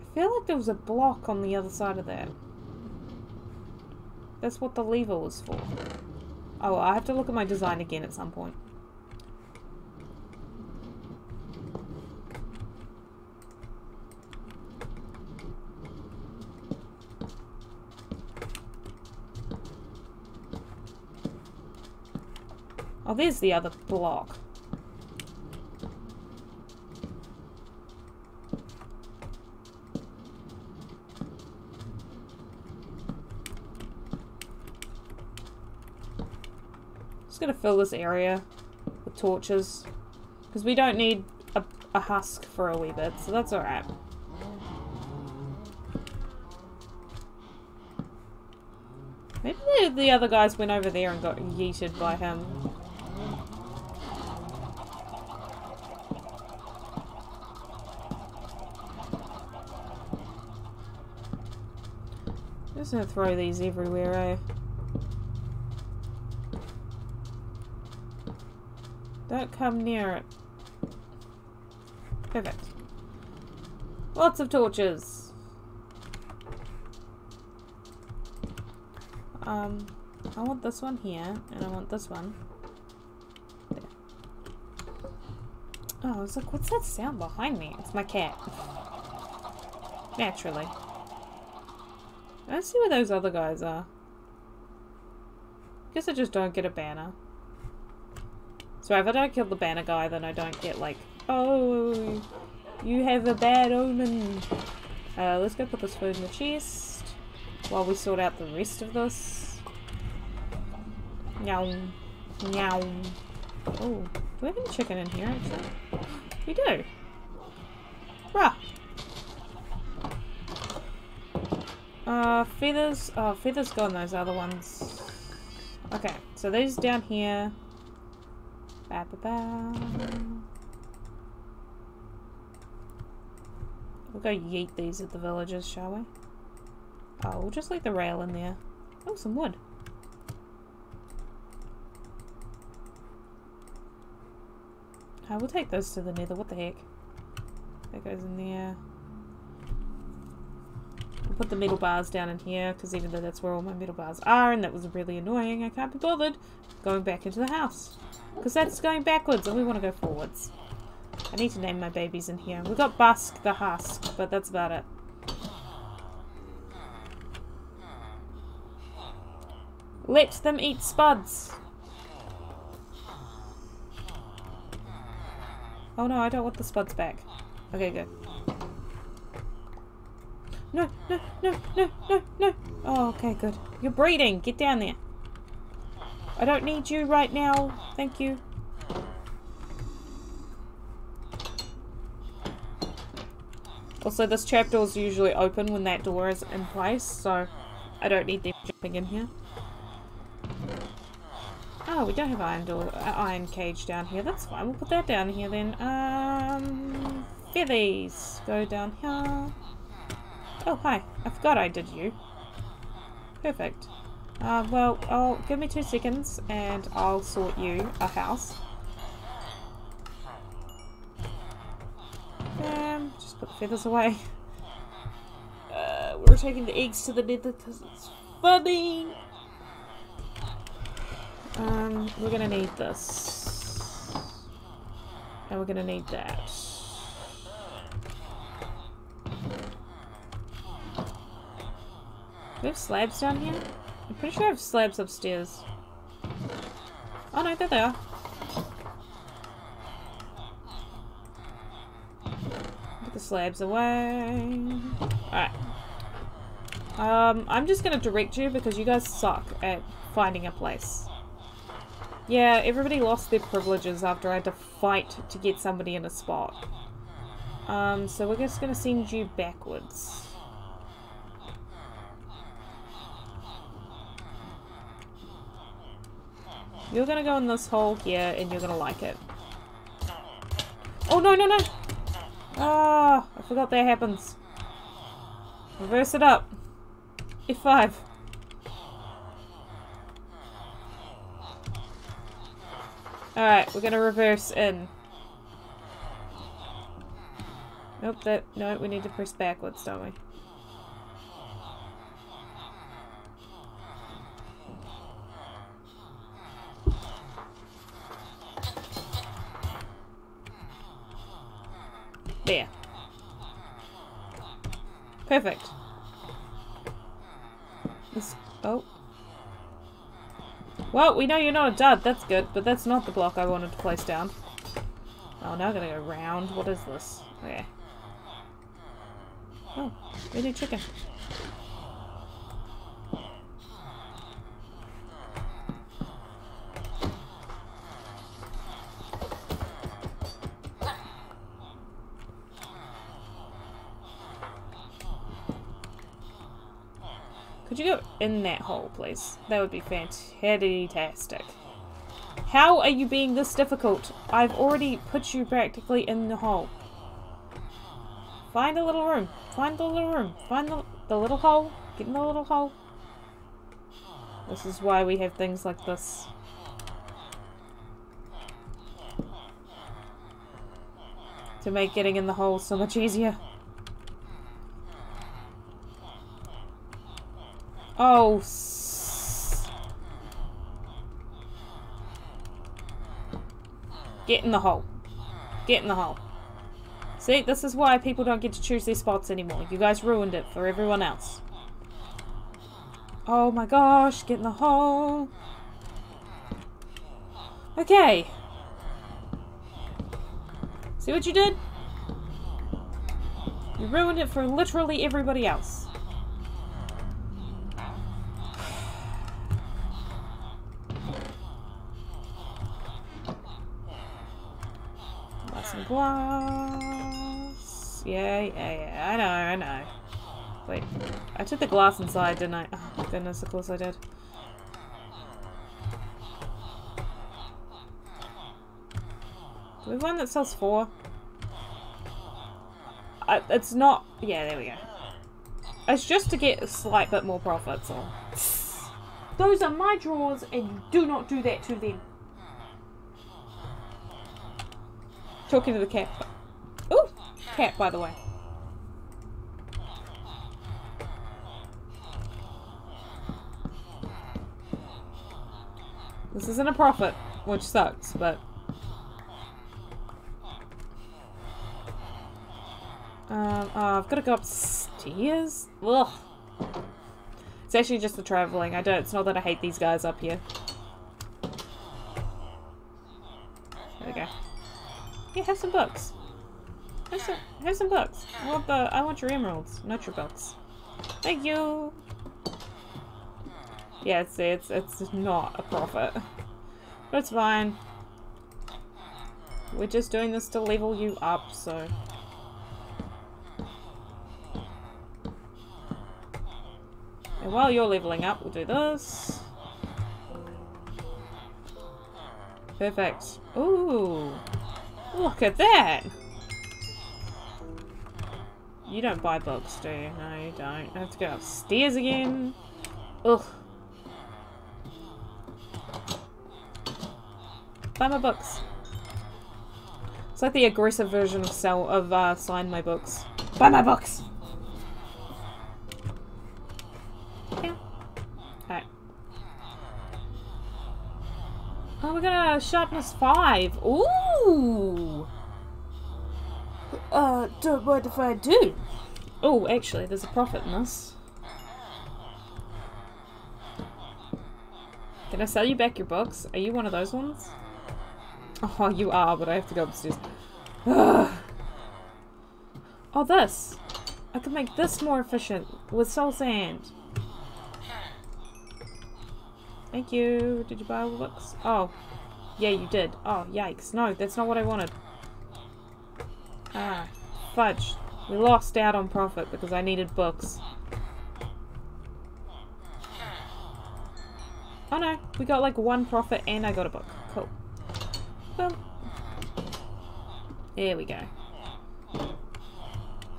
I feel like there was a block on the other side of that. That's what the lever was for. Oh, I have to look at my design again at some point. Oh, there's the other block. Just gonna fill this area with torches. Because we don't need a, a husk for a wee bit, so that's alright. Maybe the, the other guys went over there and got yeeted by him. Just gonna throw these everywhere, eh? Don't come near it. Perfect. Lots of torches. Um, I want this one here, and I want this one. There. Oh, I was like, what's that sound behind me? It's my cat. Naturally. Let's see where those other guys are. Guess I just don't get a banner. So if I don't kill the banner guy, then I don't get like, oh, you have a bad omen. Uh, let's go put this food in the chest while we sort out the rest of this. Meow. Meow. Oh, do we have any chicken in here actually? We do. Rah. Uh, feathers. Oh, feathers go those other ones. Okay, so these down here. Ba ba ba. We'll go yeet these at the villages, shall we? Oh, we'll just leave the rail in there. Oh, some wood. I will take those to the nether. What the heck? That goes in there. I'll put the middle bars down in here, because even though that's where all my middle bars are, and that was really annoying, I can't be bothered going back into the house. Because that's going backwards, and we want to go forwards. I need to name my babies in here. We've got Busk the Husk, but that's about it. Let them eat spuds. Oh no, I don't want the spuds back. Okay, good. No, no, no, no, no, no. Oh, okay, good. You're breeding. Get down there. I don't need you right now. Thank you. Also, this trapdoor is usually open when that door is in place, so I don't need them jumping in here. Oh, we don't have iron door, uh, iron cage down here. That's fine. We'll put that down here then. Um, feathies go down here. Oh, hi. I forgot I did you. Perfect. Uh, well, I'll give me two seconds and I'll sort you a house. Just put the feathers away. Uh, we're taking the eggs to the nether because it's funny. Um, we're gonna need this. And we're gonna need that. We have slabs down here? I'm pretty sure I have slabs upstairs. Oh no, there they are. Put the slabs away. Alright. Um, I'm just gonna direct you because you guys suck at finding a place. Yeah, everybody lost their privileges after I had to fight to get somebody in a spot. Um, so we're just gonna send you backwards. You're gonna go in this hole here and you're gonna like it. Oh no no no! Ah, oh, I forgot that happens. Reverse it up. F5. Alright, we're gonna reverse in. Nope, that, no, we need to press backwards, don't we? There. Perfect. This, oh. Well, we know you're not a dud, that's good, but that's not the block I wanted to place down. Oh, now I'm gonna go round. What is this? Okay. Oh, need chicken. In that hole, please? That would be fantastic. How are you being this difficult? I've already put you practically in the hole. Find a little room. Find the little room. Find the, the little hole. Get in the little hole. This is why we have things like this. To make getting in the hole so much easier. Oh. Get in the hole. Get in the hole. See, this is why people don't get to choose their spots anymore. You guys ruined it for everyone else. Oh my gosh, get in the hole. Okay. See what you did? You ruined it for literally everybody else. Glass. Yeah, yeah, yeah. I know, I know. Wait, I took the glass inside, didn't I? Oh, goodness, of course I did. Do we have one that sells four? I, it's not... Yeah, there we go. It's just to get a slight bit more profit, so... Those are my drawers, and you do not do that to them. Talking to the cat. Ooh! Cat, by the way. This isn't a profit, which sucks, but... Um, oh, I've got to go upstairs? Ugh. It's actually just the travelling. I don't, it's not that I hate these guys up here. There we go. Yeah, have some books. Have some, have some books. I want the, I want your emeralds, not your books. Thank you. Yeah, it's, it's, it's not a profit. But it's fine. We're just doing this to level you up, so... And while you're leveling up, we'll do this. Perfect. Ooh. Look at that! You don't buy books, do you? No, you don't. I have to go upstairs again. Ugh. Buy my books. It's like the aggressive version of sell of uh, sign my books. Buy my books. Oh, we got a sharpness five. Ooh. Uh, do, what if I do? Oh, actually, there's a profit in this. Can I sell you back your books? Are you one of those ones? Oh, you are, but I have to go upstairs. Ugh. Oh, this. I can make this more efficient with soul sand. Thank you. Did you buy all the books? Oh. Yeah, you did. Oh, yikes. No, that's not what I wanted. Ah, fudge. We lost out on profit because I needed books. Oh no, we got like one profit and I got a book. Cool. Well, there we go.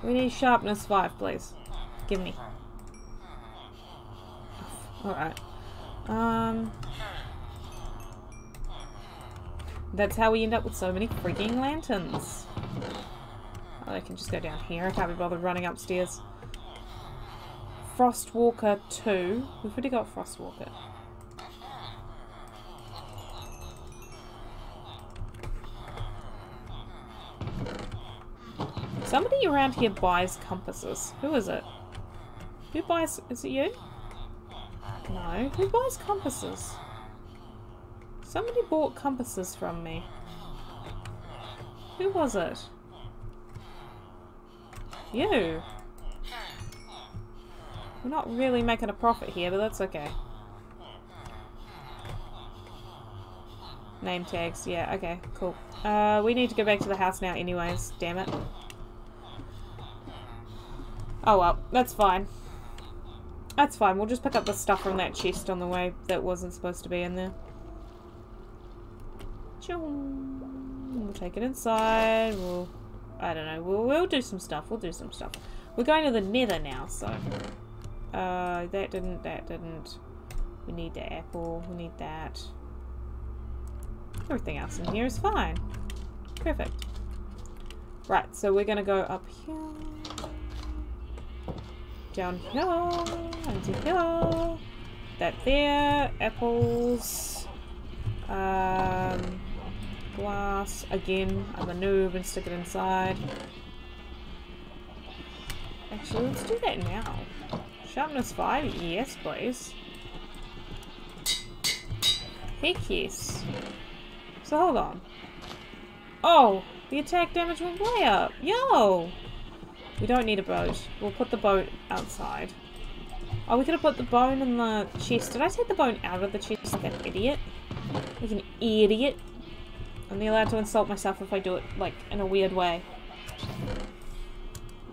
We need sharpness 5, please. Give me. Alright. Um... That's how we end up with so many freaking lanterns. Oh, I can just go down here. I can't be bothered running upstairs. Frostwalker 2. We've already got Frostwalker. Somebody around here buys compasses. Who is it? Who buys... Is it you? No. Who buys compasses? Somebody bought compasses from me. Who was it? You. We're not really making a profit here, but that's okay. Name tags, yeah, okay, cool. Uh, we need to go back to the house now anyways, damn it. Oh well, that's fine. That's fine, we'll just pick up the stuff from that chest on the way that wasn't supposed to be in there. We'll take it inside, we'll... I don't know, we'll, we'll do some stuff, we'll do some stuff. We're going to the nether now, so... Uh, that didn't, that didn't... We need the apple, we need that. Everything else in here is fine. Perfect. Right, so we're gonna go up here down here, into here, that there, apples, um, glass, again, I'm a noob and stick it inside. Actually, let's do that now. Sharpness 5? Yes, please. Heck yes. So hold on. Oh, the attack damage went way up. Yo! We don't need a boat. We'll put the boat outside. Oh, we could have put the bone in the chest. Did I take the bone out of the chest like an idiot? Like an idiot? I'm allowed to insult myself if I do it, like, in a weird way.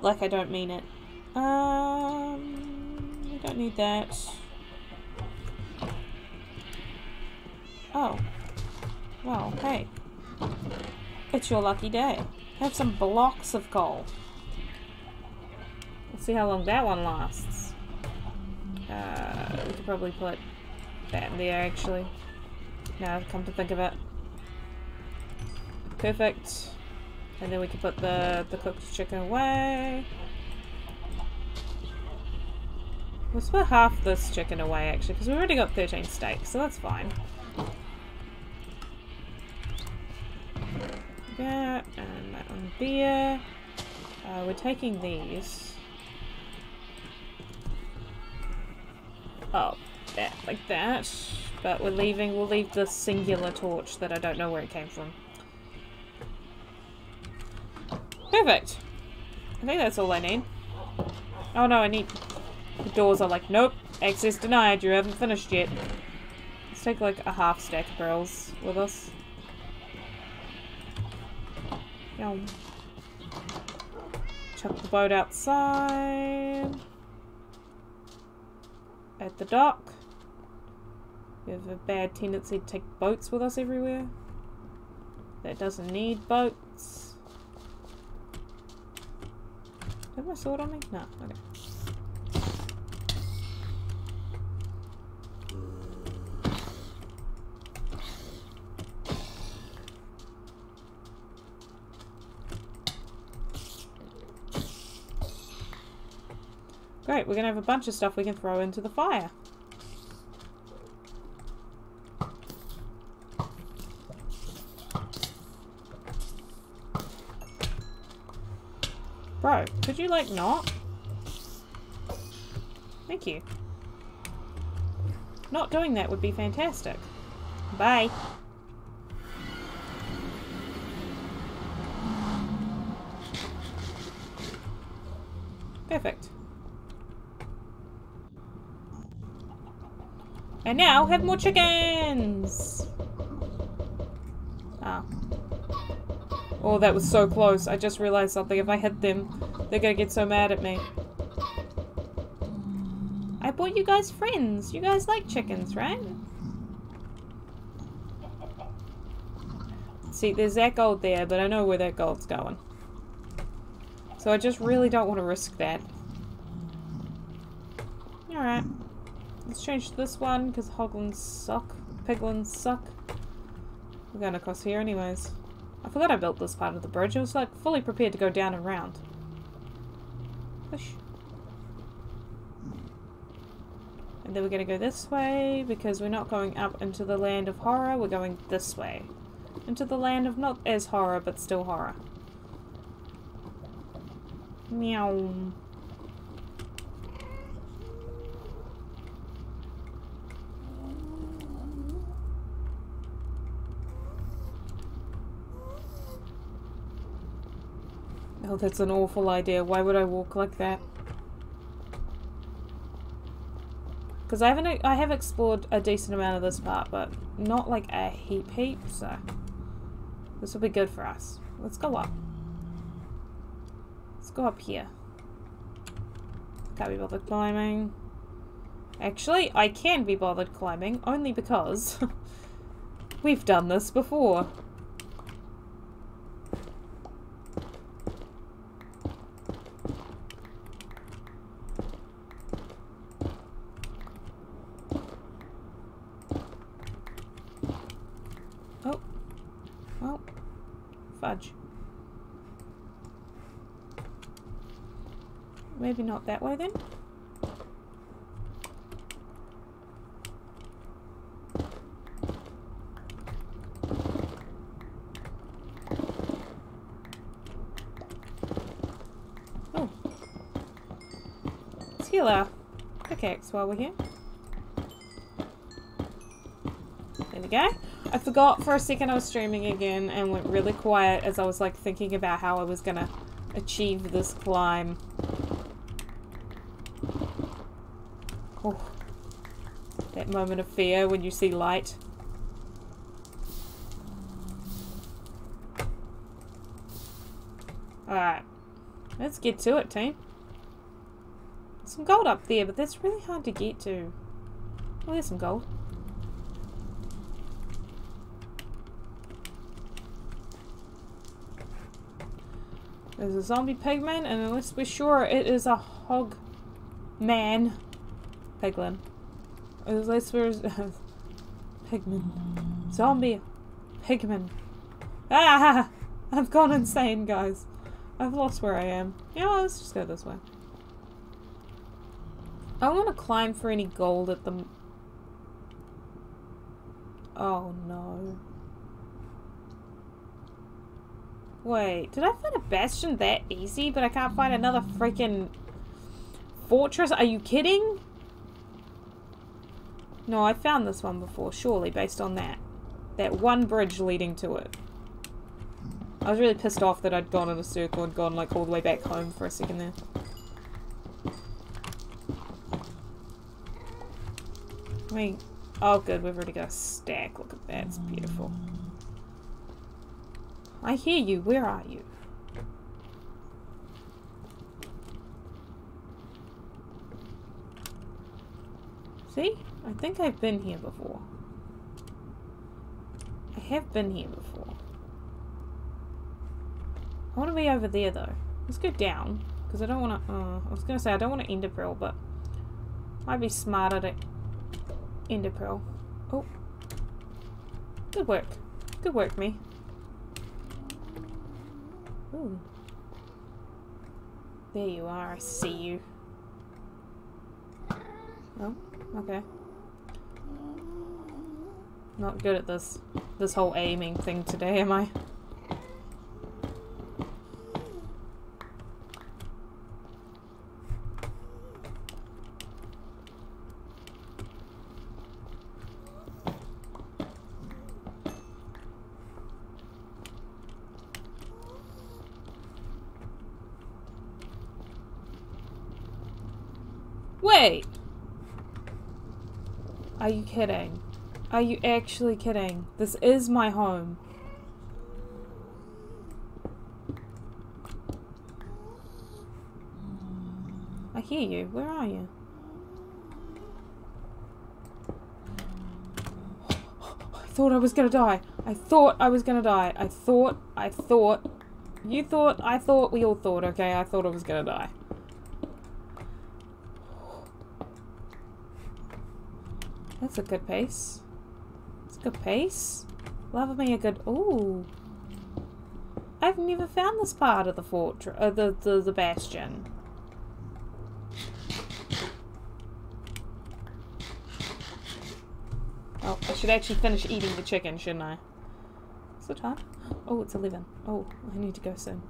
Like I don't mean it. Um, we don't need that. Oh. Well, hey. It's your lucky day. Have some blocks of coal. Let's see how long that one lasts. Uh, we could probably put that in there, actually. Now, come to think of it. Perfect. And then we can put the, the cooked chicken away. Let's put half this chicken away, actually, because we've already got 13 steaks, so that's fine. That, and that one there. Uh, we're taking these. Oh, that, like that. But we're leaving, we'll leave the singular torch that I don't know where it came from. Perfect. I think that's all I need. Oh no, I need... The doors are like, nope, access denied, you haven't finished yet. Let's take like a half stack of barrels with us. Yum. Chuck the boat outside at the dock. We have a bad tendency to take boats with us everywhere. That doesn't need boats. Have my sword on me? No, okay. We're gonna have a bunch of stuff we can throw into the fire. Bro, could you like not? Thank you. Not doing that would be fantastic. Bye. Perfect. And now have more chickens! Oh. Oh, that was so close. I just realized something. If I hit them, they're gonna get so mad at me. I bought you guys friends. You guys like chickens, right? See, there's that gold there, but I know where that gold's going. So I just really don't want to risk that. Alright. Let's change this one, because hoglins suck. Piglins suck. We're going across here anyways. I forgot I built this part of the bridge. I was like fully prepared to go down and round. Push. And then we're going to go this way because we're not going up into the land of horror. We're going this way. Into the land of not as horror, but still horror. Meow. Oh, that's an awful idea. Why would I walk like that? Because I haven't, I have explored a decent amount of this part, but not like a heap heap, so this will be good for us. Let's go up. Let's go up here. Can't be bothered climbing. Actually, I can be bothered climbing, only because we've done this before. Maybe that way then? Oh. Let's heal our pickaxe while we're here. There we go. I forgot for a second I was streaming again and went really quiet as I was like thinking about how I was gonna achieve this climb. Oh, that moment of fear when you see light. Alright. Let's get to it, team. Some gold up there, but that's really hard to get to. Oh, there's some gold. There's a zombie pigman, and unless we're sure it is a hog man, Piglin. Unless we're Pigman. Zombie. Pigman. Ah! I've gone insane, guys. I've lost where I am. Yeah, well, let's just go this way. I don't want to climb for any gold at the... Oh, no. Wait, did I find a bastion that easy, but I can't find another freaking fortress? Are you kidding? No, I found this one before, surely, based on that. That one bridge leading to it. I was really pissed off that I'd gone in a circle and gone like all the way back home for a second there. I mean, oh good, we've already got a stack. Look at that, it's beautiful. I hear you, where are you? See? I think I've been here before. I have been here before. I want to be over there though. Let's go down. Because I don't want to... Uh, I was going to say I don't want to end ender pearl, but... Might be smarter to end ender pearl. Oh. Good work. Good work, me. Ooh. There you are. I see you. Oh, okay. Not good at this. This whole aiming thing today, am I? Wait! Are you kidding? Are you actually kidding? This is my home. I hear you. Where are you? I thought I was gonna die. I thought I was gonna die. I thought, I thought, you thought, I thought, we all thought, okay? I thought I was gonna die. That's a good pace. It's a good pace. Love me a good... Ooh. I've never found this part of the fortress, uh, the, the, the bastion. Oh, I should actually finish eating the chicken, shouldn't I? What's the time? Oh, it's 11. Oh, I need to go soon.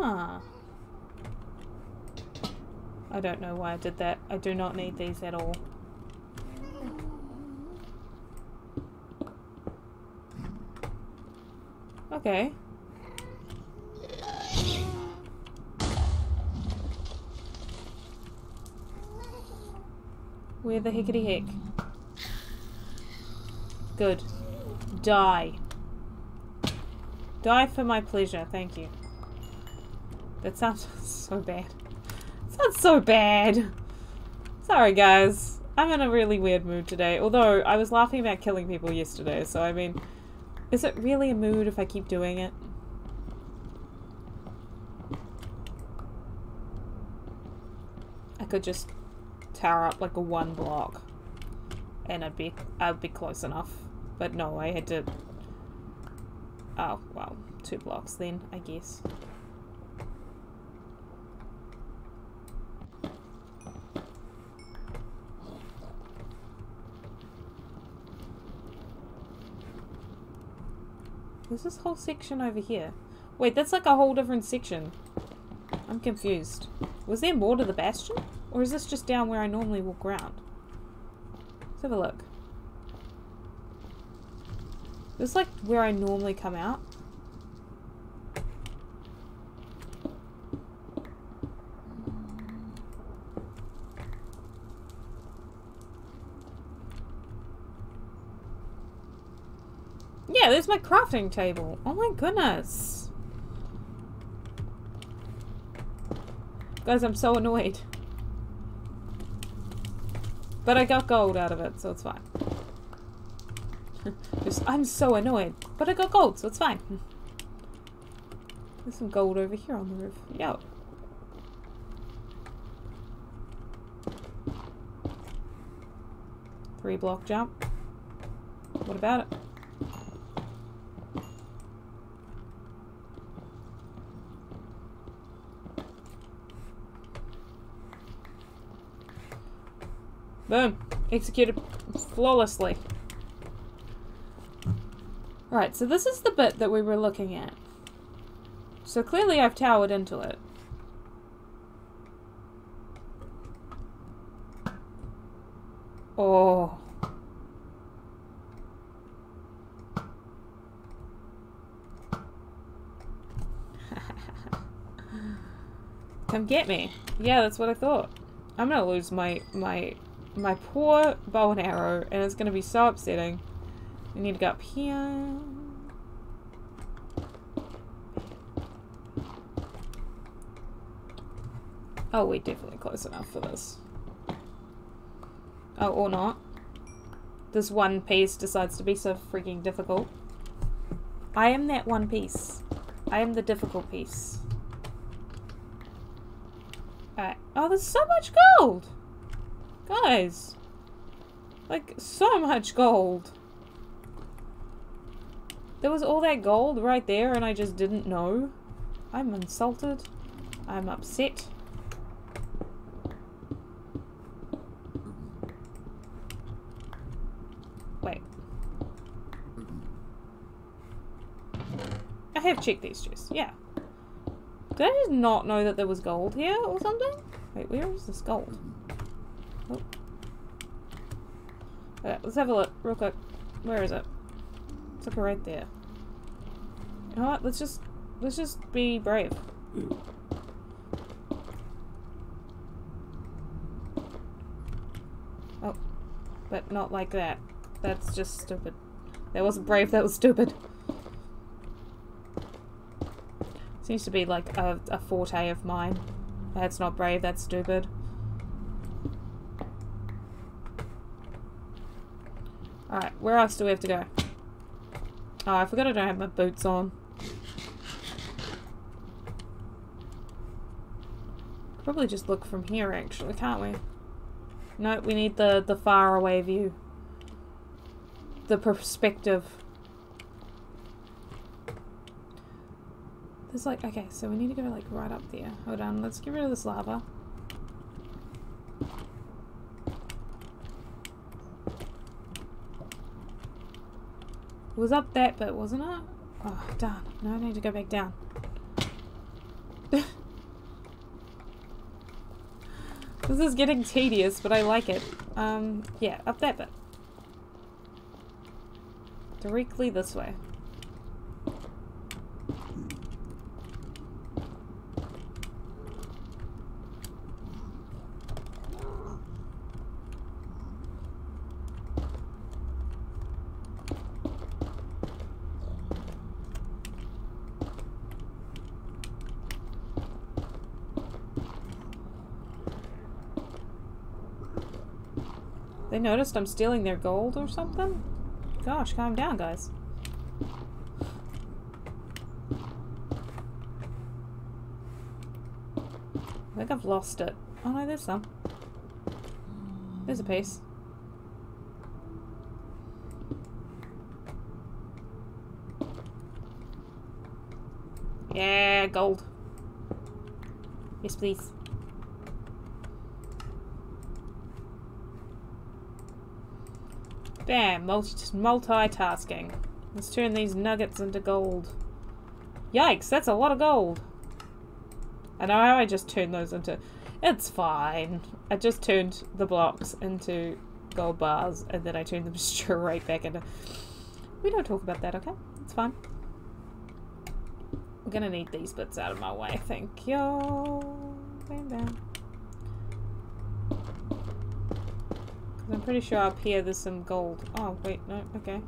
Ah. I don't know why I did that. I do not need these at all. Okay. Where the hickety heck? Good. Die. Die for my pleasure, thank you. That sounds so bad. Sounds so bad. Sorry guys. I'm in a really weird mood today. Although, I was laughing about killing people yesterday, so I mean... Is it really a mood if I keep doing it? I could just tower up like a one block and I'd be I'd be close enough. But no, I had to Oh, well, two blocks then, I guess. There's this whole section over here. Wait, that's like a whole different section. I'm confused. Was there more to the bastion? Or is this just down where I normally walk around? Let's have a look. This is like where I normally come out. Yeah, there's my crafting table. Oh my goodness. Guys, I'm so annoyed. But I got gold out of it, so it's fine. Just, I'm so annoyed. But I got gold, so it's fine. There's some gold over here on the roof. Yo. Three block jump. What about it? Boom. Executed flawlessly. Right, so this is the bit that we were looking at. So clearly I've towered into it. Oh. Come get me. Yeah, that's what I thought. I'm gonna lose my my my poor bow and arrow, and it's gonna be so upsetting. We need to go up here. Oh, we're definitely close enough for this. Oh, or not. This one piece decides to be so freaking difficult. I am that one piece. I am the difficult piece. Alright. Oh, there's so much gold! Guys! Like, so much gold. There was all that gold right there and I just didn't know. I'm insulted. I'm upset. Wait. I have checked these chests, yeah. Did I just not know that there was gold here or something? Wait, where is this gold? Let's have a look real quick. Where is it? It's like right there. You know what? Let's just let's just be brave. Oh, but not like that. That's just stupid. That wasn't brave. That was stupid. Seems to be like a, a forte of mine. That's not brave. That's stupid. Alright, where else do we have to go? Oh, I forgot I don't have my boots on. Probably just look from here, actually, can't we? No, we need the, the far away view. The perspective. There's like, okay, so we need to go like right up there. Hold on, let's get rid of this lava. It was up that bit, wasn't it? Oh, darn. No, I need to go back down. this is getting tedious, but I like it. Um, yeah, up that bit. Directly this way. They noticed I'm stealing their gold or something? Gosh, calm down, guys. I think I've lost it. Oh no, there's some. There's a piece. Yeah, gold. Yes, please. Bam, multi multitasking. Let's turn these nuggets into gold. Yikes, that's a lot of gold. I know how I just turned those into... It's fine. I just turned the blocks into gold bars and then I turned them straight back into... We don't talk about that, okay? It's fine. I'm gonna need these bits out of my way. Thank you. Bam, bam. I'm pretty sure up here there's some gold. Oh, wait, no, okay.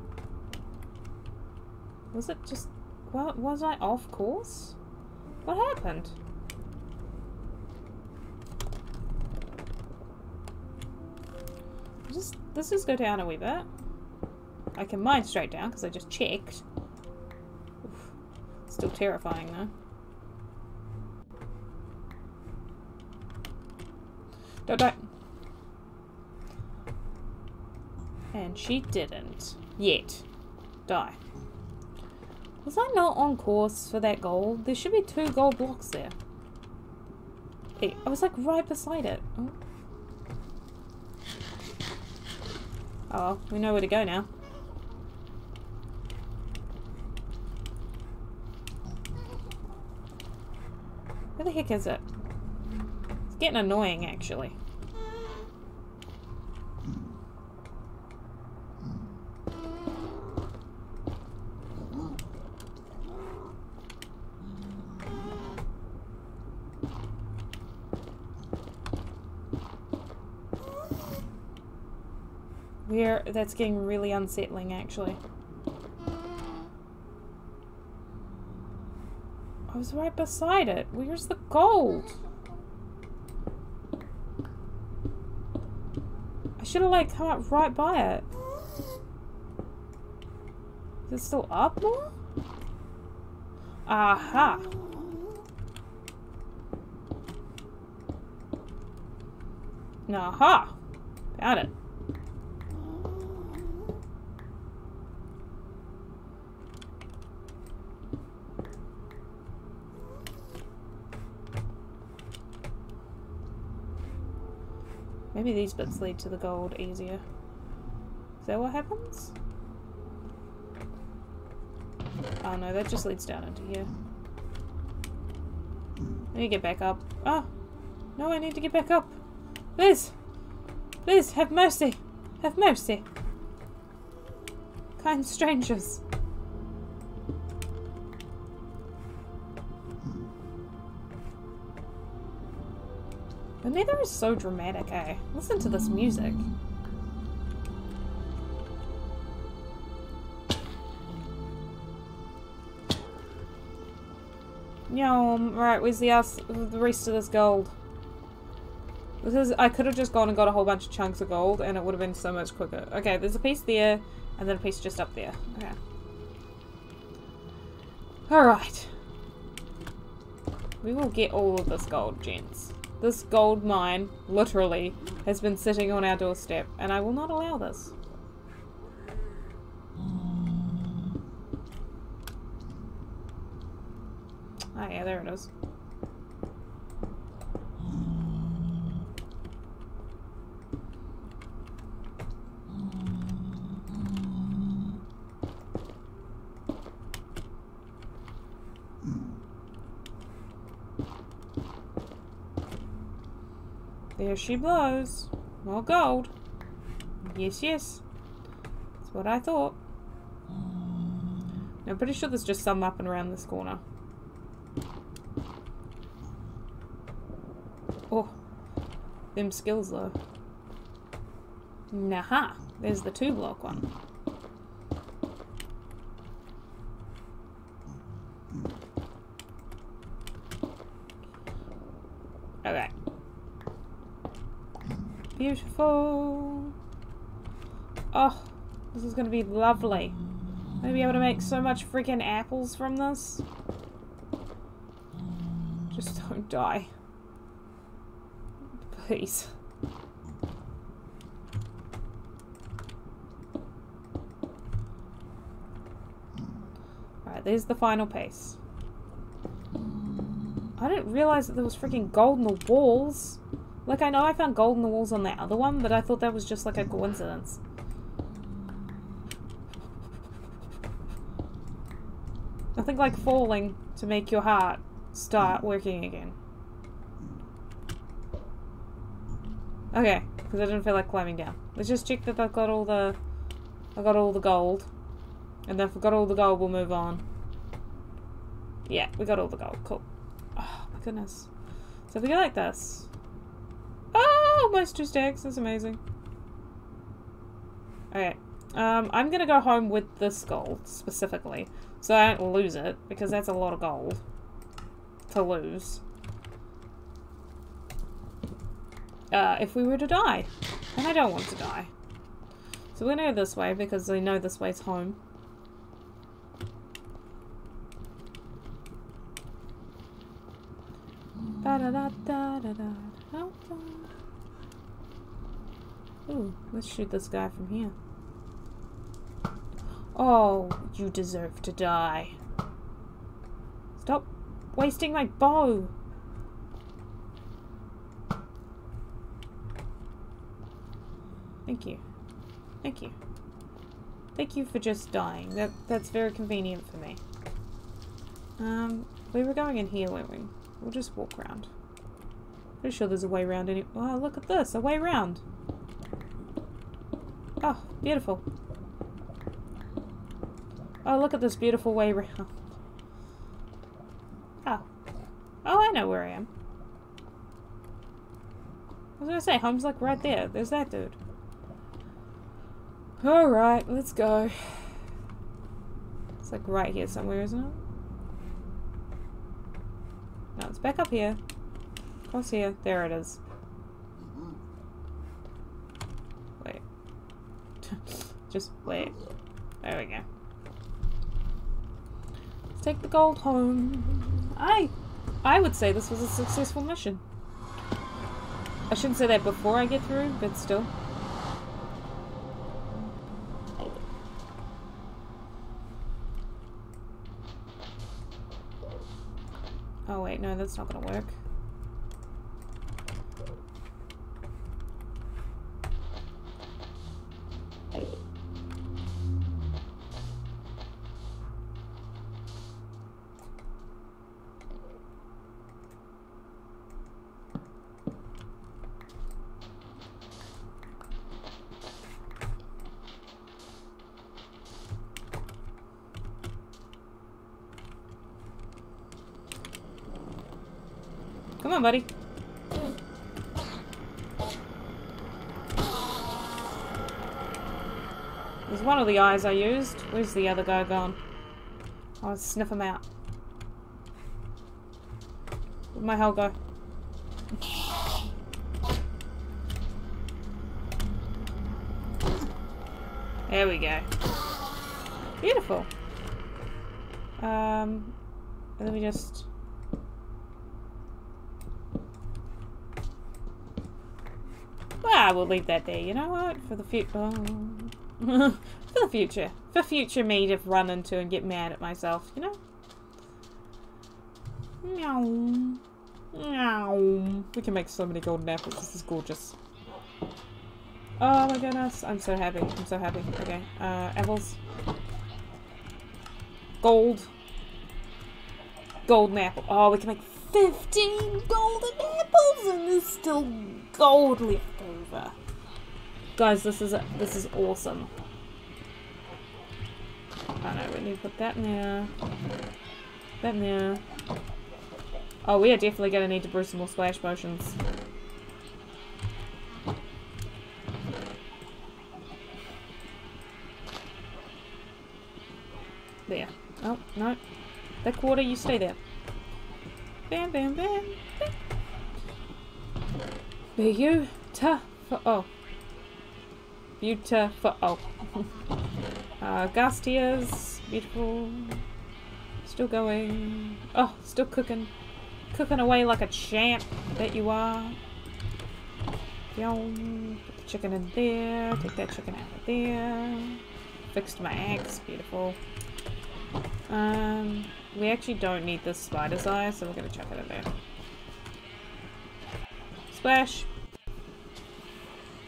Was it just... Well, was I off course? What happened? Just, let's just go down a wee bit. I can mine straight down because I just checked. Oof. Still terrifying though. Don't, don't. And she didn't. Yet. Die. Was I not on course for that gold? There should be two gold blocks there. Hey, I was like right beside it. Oh. oh, we know where to go now. Where the heck is it? It's getting annoying actually. Where that's getting really unsettling actually. I was right beside it. Where's the gold? I should have like come up right by it. Is it still up more? Aha! Aha! Found it. Maybe these bits lead to the gold easier. Is that what happens? Oh no, that just leads down into here. Need to get back up. Oh! No, I need to get back up! Please! Please, have mercy! Have mercy! Kind strangers. The nether is so dramatic, eh? Listen to this music. Yum. Right, where's the, ass the rest of this gold? This is- I could have just gone and got a whole bunch of chunks of gold and it would have been so much quicker. Okay, there's a piece there and then a piece just up there. Okay. Alright. We will get all of this gold, gents. This gold mine, literally, has been sitting on our doorstep and I will not allow this. Ah, yeah, there it is. There she blows. More gold. Yes, yes. That's what I thought. I'm pretty sure there's just some up and around this corner. Oh. Them skills though. Naha. There's the two block one. Okay. Beautiful. Oh, this is gonna be lovely. I'm gonna be able to make so much freaking apples from this. Just don't die. Please. Alright, there's the final piece. I didn't realize that there was freaking gold in the walls. Like, I know I found gold in the walls on that other one, but I thought that was just like a coincidence. Nothing like falling to make your heart start working again. Okay, because I didn't feel like climbing down. Let's just check that I've got all the... I got all the gold. And then if I've got all the gold, we'll move on. Yeah, we got all the gold. Cool. Oh, my goodness. So if we go like this... Oh, almost two stacks. That's amazing. Okay. Um, I'm gonna go home with this gold, specifically. So I don't lose it, because that's a lot of gold. To lose. Uh, if we were to die. And I don't want to die. So we're gonna go this way, because I know this way's home. Da da da da da da da da. Ooh, let's shoot this guy from here. Oh, you deserve to die. Stop wasting my bow. Thank you. Thank you. Thank you for just dying. That that's very convenient for me. Um, we were going in here, weren't we? We'll just walk around. Pretty sure there's a way around any- Oh, look at this! A way round! Oh, beautiful. Oh, look at this beautiful way round. Oh. Oh, I know where I am. I was gonna say, home's like right there. There's that dude. Alright, let's go. It's like right here somewhere, isn't it? No, it's back up here. Across here. There it is. Wait. Just wait. There we go. Let's take the gold home. I I would say this was a successful mission. I shouldn't say that before I get through, but still. Oh wait, no, that's not gonna work. On, buddy. There's one of the eyes I used. Where's the other guy gone? I'll sniff him out. Where'd my hell go? There we go. Beautiful. Um, let me just... Well, leave that there, you know what? For the future. Oh. For the future. For future me to run into and get mad at myself, you know? Meow. Meow. We can make so many golden apples. This is gorgeous. Oh my goodness. I'm so happy. I'm so happy. Okay. Uh, apples. Gold. Golden apple. Oh, we can make 15 golden apples and there's still gold left. Guys, this is, this is awesome. Oh no, we need to put that in there. That in there. Oh, we are definitely going to need to brew some more splash potions. There. Oh, no. That quarter, you stay there. Bam, bam, bam, bam. Beautiful. Oh. Beautiful. Oh. uh, ghast tears. Beautiful. Still going. Oh, still cooking. Cooking away like a champ that you are. Yum. Put the chicken in there. Take that chicken out of there. Fixed my axe. Beautiful. Um, we actually don't need this spider's eye, so we're gonna chuck it in there. Splash!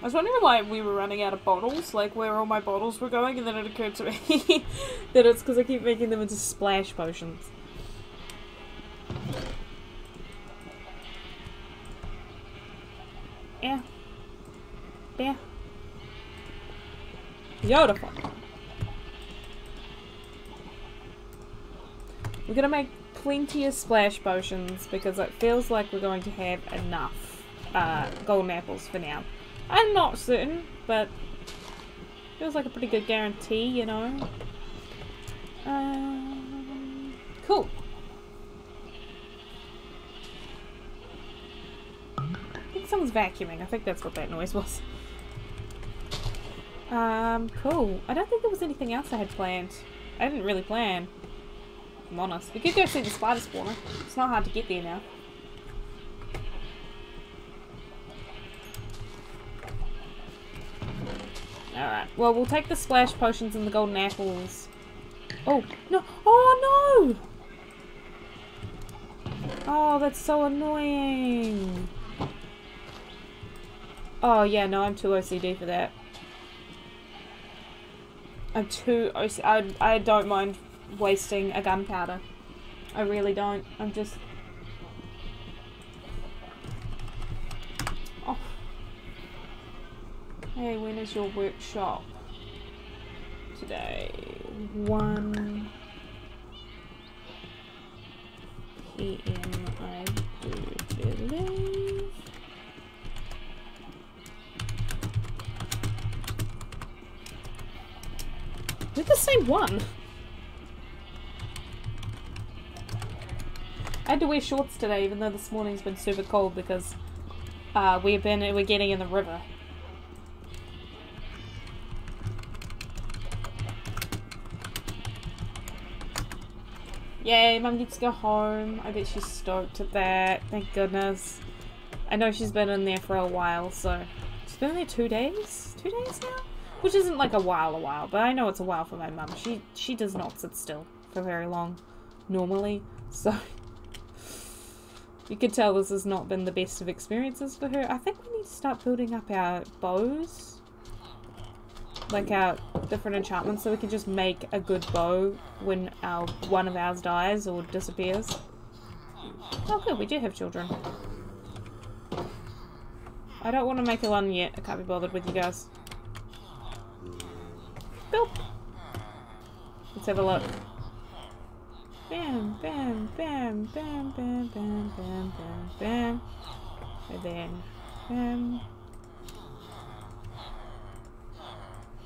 I was wondering why we were running out of bottles, like where all my bottles were going, and then it occurred to me that it's because I keep making them into splash potions. Yeah. Yeah. Beautiful. We're gonna make plenty of splash potions because it feels like we're going to have enough uh, golden apples for now. I'm not certain, but feels like a pretty good guarantee, you know. Um, cool. I think someone's vacuuming. I think that's what that noise was. Um, cool. I don't think there was anything else I had planned. I didn't really plan. I'm honest. We could go see the spider spawner. It's not hard to get there now. Well, we'll take the splash potions and the golden apples. Oh, no. Oh, no! Oh, that's so annoying. Oh, yeah, no, I'm too OCD for that. I'm too OCD. I, I don't mind wasting a gunpowder. I really don't. I'm just... Hey, when is your workshop? Today. 1 p.m. I believe. We're the same one. I had to wear shorts today, even though this morning's been super cold because uh, we've been we're getting in the river. Yay, mum gets to go home. I bet she's stoked at that. Thank goodness. I know she's been in there for a while, so she's been in there two days? Two days now? Which isn't like a while a while, but I know it's a while for my mum. She she does not sit still for very long normally, so you could tell this has not been the best of experiences for her. I think we need to start building up our bows. Like our different enchantments so we can just make a good bow when our one of ours dies or disappears. Oh good, we do have children. I don't want to make a one yet. I can't be bothered with you guys. Boop. Let's have a look. bam, bam, bam, bam, bam, bam, bam, bam, bam. And then bam.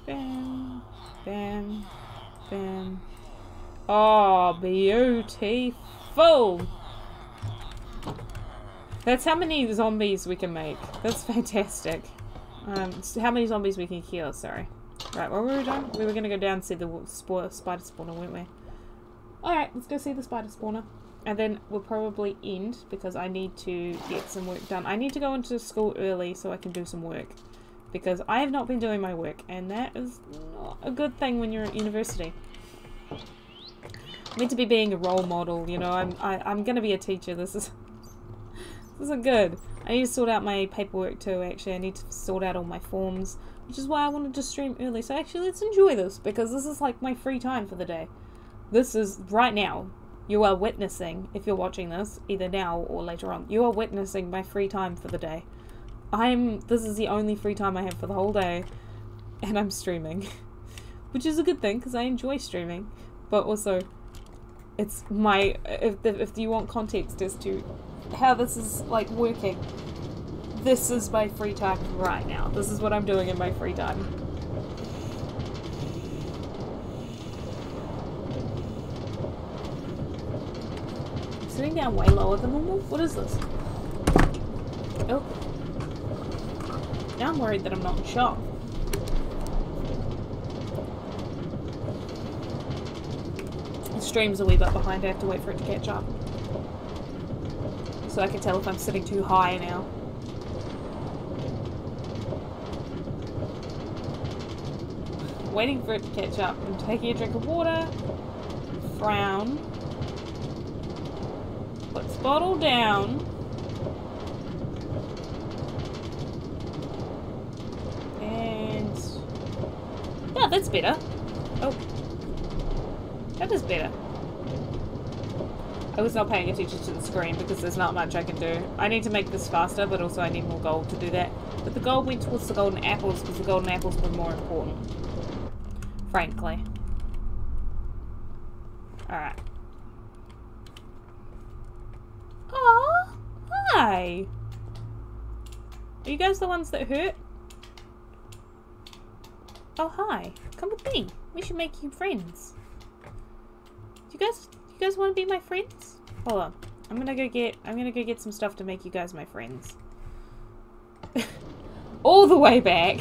Bam, bam, bam. Oh, beautiful! That's how many zombies we can make. That's fantastic. Um, how many zombies we can kill, sorry. Right, what were we doing? We were going to go down and see the spider spawner, weren't we? Alright, let's go see the spider spawner. And then we'll probably end because I need to get some work done. I need to go into school early so I can do some work. Because I have not been doing my work and that is not a good thing when you're at university. I'm meant to be being a role model, you know, I'm, I, I'm gonna be a teacher, this is... this isn't good. I need to sort out my paperwork too, actually. I need to sort out all my forms, which is why I wanted to stream early. So actually, let's enjoy this, because this is like my free time for the day. This is right now. You are witnessing, if you're watching this, either now or later on, you are witnessing my free time for the day. I'm, this is the only free time I have for the whole day, and I'm streaming. Which is a good thing, because I enjoy streaming, but also, it's my, if, if you want context as to how this is, like, working, this is my free time right now. This is what I'm doing in my free time. sitting down way lower than normal? What is this? Oh. Now I'm worried that I'm not in shock. The stream's a wee bit behind, I have to wait for it to catch up. So I can tell if I'm sitting too high now. Waiting for it to catch up. I'm taking a drink of water. Frown Put bottle down. And... Yeah, that's better. Oh. That is better. I was not paying attention to the screen because there's not much I can do. I need to make this faster, but also I need more gold to do that. But the gold went towards the golden apples because the golden apples were more important. Frankly. Alright. Hi! Are you guys the ones that hurt? Oh, hi. Come with me. We should make you friends. Do you guys, you guys want to be my friends? Hold on. I'm gonna go get, I'm gonna go get some stuff to make you guys my friends. all the way back.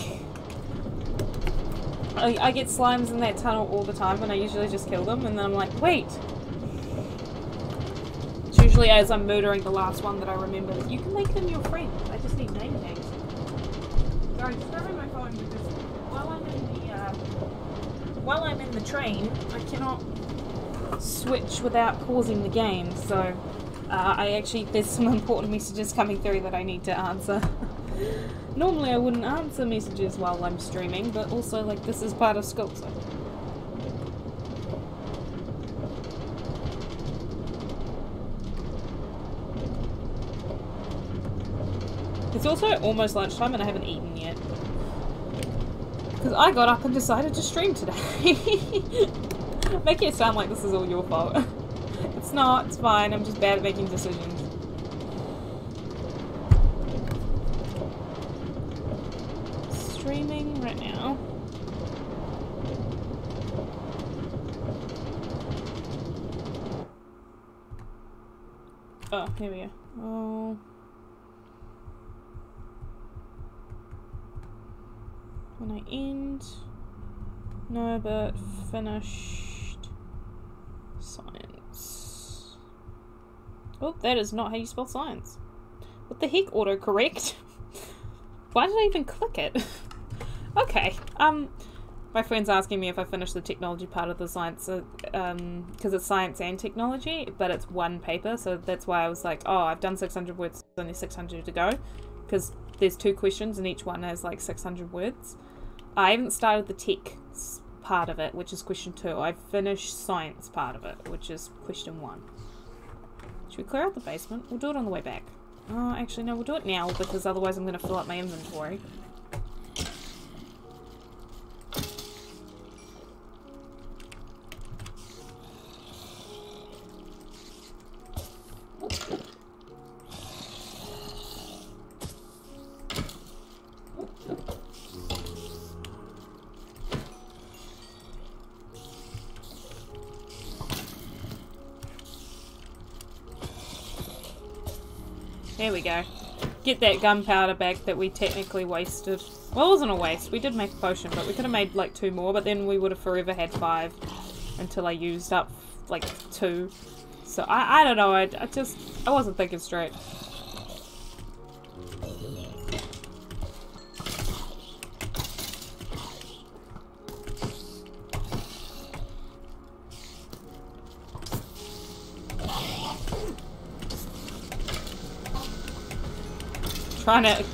I, I get slimes in that tunnel all the time and I usually just kill them and then I'm like, wait, It's usually as I'm murdering the last one that I remember. You can make them your friend. I just need name tags. Sorry, just grabbing my phone because while I'm in the uh, while I'm in the train, I cannot switch without pausing the game. So uh, I actually there's some important messages coming through that I need to answer. Normally I wouldn't answer messages while I'm streaming, but also like this is part of school, so. It's also almost lunchtime and I haven't eaten yet. Because I got up and decided to stream today. Making it sound like this is all your fault. it's not, it's fine, I'm just bad at making decisions. Streaming right now. Oh, here we go. Oh. When I end. No, but finished science. Oh, that is not how you spell science. What the heck, autocorrect? Why did I even click it? okay, um, my friend's asking me if I finished the technology part of the science, uh, um, because it's science and technology, but it's one paper, so that's why I was like, oh, I've done 600 words, only 600 to go, because there's two questions and each one has like 600 words. I haven't started the tech part of it, which is question two. I've finished science part of it, which is question one. Should we clear out the basement? We'll do it on the way back. Oh, actually, no, we'll do it now, because otherwise I'm going to fill up my inventory. There we go. Get that gunpowder back that we technically wasted. Well, it wasn't a waste. We did make a potion, but we could have made like two more, but then we would have forever had five until I used up like two. So I, I don't know. I, I just, I wasn't thinking straight. Trying to...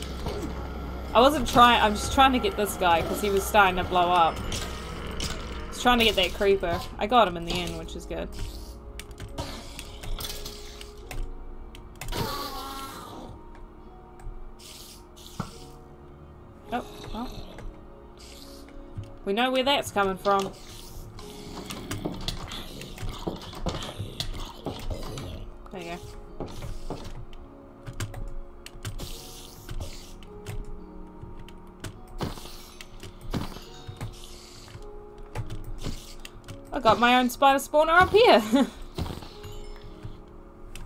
I wasn't trying... I'm just trying to get this guy because he was starting to blow up. I was trying to get that creeper. I got him in the end, which is good. Oh, well. We know where that's coming from. Got my own spider spawner up here.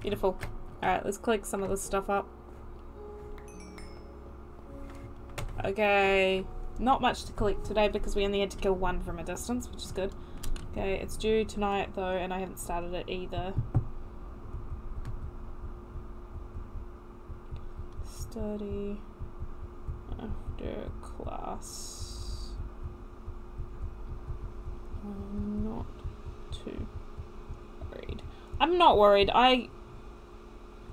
Beautiful. Alright, let's click some of this stuff up. Okay, not much to collect today because we only had to kill one from a distance, which is good. Okay, it's due tonight though, and I haven't started it either. Study after class. I'm not too worried. I'm not worried. I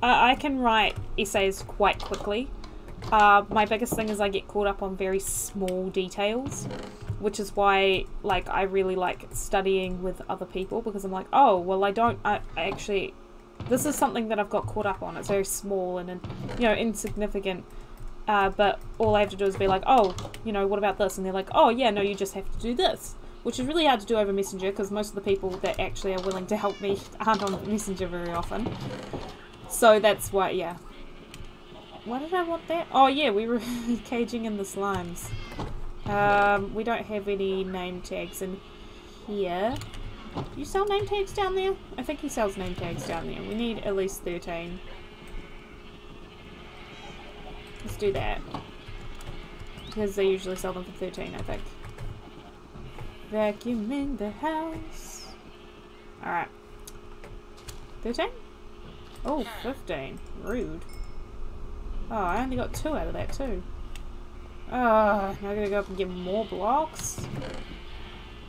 I, I can write essays quite quickly. Uh, my biggest thing is I get caught up on very small details, which is why like I really like studying with other people because I'm like, oh well, I don't. I, I actually, this is something that I've got caught up on. It's very small and, you know insignificant. Uh, but all I have to do is be like, oh, you know, what about this? And they're like, oh yeah, no, you just have to do this which is really hard to do over Messenger because most of the people that actually are willing to help me aren't on Messenger very often. So that's why, yeah. Why did I want that? Oh yeah, we were caging in the slimes. Um, we don't have any name tags in here. Do you sell name tags down there? I think he sells name tags down there. We need at least 13. Let's do that. Because they usually sell them for 13, I think. Vacuuming the house. Alright. 13? Oh, 15. Rude. Oh, I only got two out of that too. Oh, now I gotta go up and get more blocks?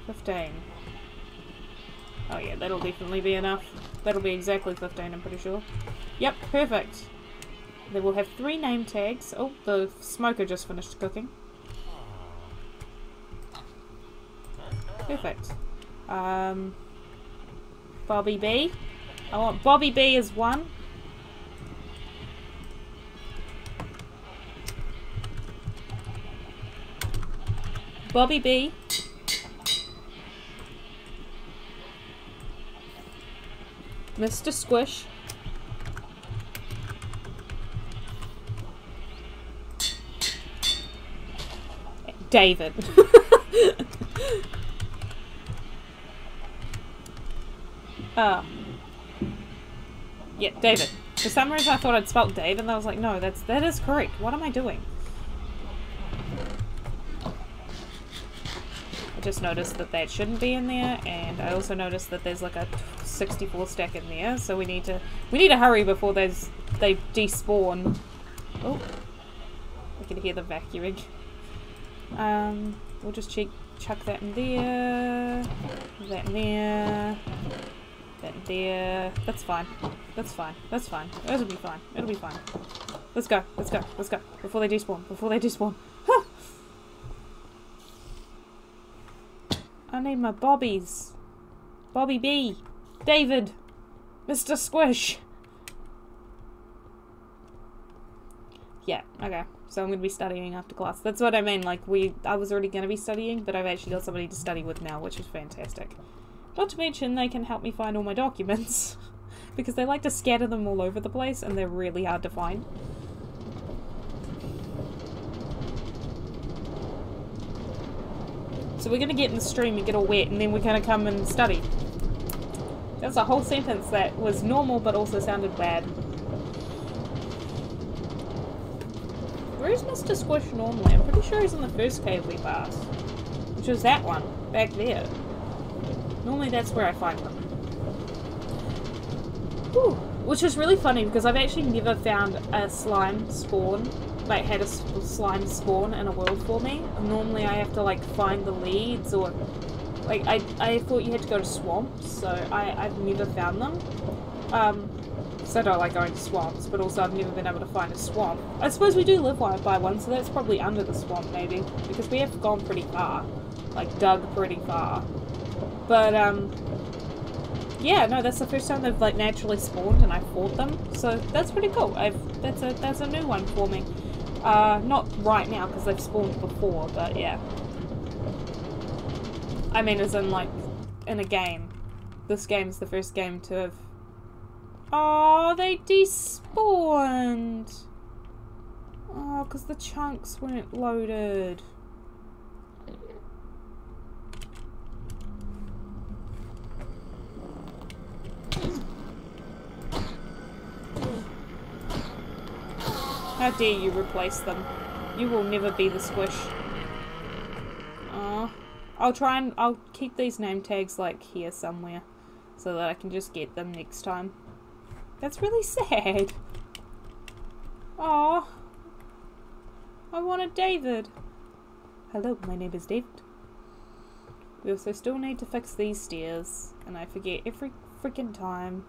15. Oh yeah, that'll definitely be enough. That'll be exactly 15, I'm pretty sure. Yep, perfect. Then we'll have three name tags. Oh, the smoker just finished cooking. Perfect. Um, Bobby B. I want Bobby B as one. Bobby B. Mr. Squish. David. Uh, yeah, David. For some reason I thought I'd spelt Dave and I was like, no, that's that is correct. What am I doing? I just noticed that that shouldn't be in there and I also noticed that there's like a 64 stack in there, so we need to we need to hurry before there's they despawn. Oh. I can hear the vacuuming. Um, we'll just check chuck that in there, that in there, there. That's fine. That's fine. That's fine. It'll be fine. It'll be fine. Let's go. Let's go. Let's go. Before they despawn. Before they despawn. Huh. I need my bobbies. Bobby B. David. Mr. Squish. Yeah, okay. So I'm going to be studying after class. That's what I mean. Like, we, I was already going to be studying, but I've actually got somebody to study with now, which is fantastic. Not to mention they can help me find all my documents. because they like to scatter them all over the place and they're really hard to find. So we're gonna get in the stream and get all wet and then we're gonna come and study. That's a whole sentence that was normal but also sounded bad. Where's Mr. Squish normally? I'm pretty sure he's in the first cave we passed. Which was that one, back there. Normally that's where I find them. Which is really funny because I've actually never found a slime spawn, like had a slime spawn in a world for me. Normally I have to like find the leads or like I, I thought you had to go to swamps, so I, I've never found them. Um, so I don't like going to swamps, but also I've never been able to find a swamp. I suppose we do live by one, so that's probably under the swamp maybe, because we have gone pretty far. Like dug pretty far. But um yeah, no, that's the first time they've like naturally spawned and I fought them. So that's pretty cool. I've that's a that's a new one for me. Uh, not right now because they've spawned before, but yeah. I mean, as in like in a game. This game's the first game to have. Oh, they despawned. Oh, because the chunks weren't loaded. How dare you replace them? You will never be the squish. Oh, I'll try and I'll keep these name tags like here somewhere so that I can just get them next time. That's really sad. Oh, I wanted David. Hello, my name is David. We also still need to fix these stairs, and I forget every freaking time.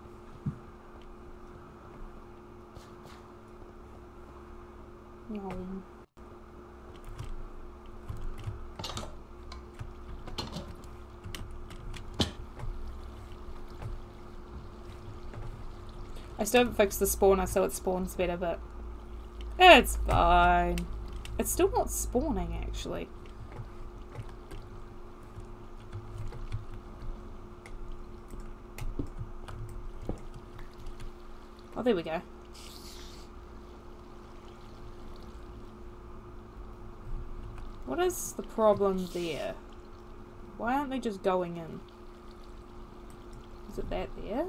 I still haven't fixed the spawner so it spawns better, but it's fine. It's still not spawning, actually. Oh, there we go. What is the problem there? Why aren't they just going in? Is it that there?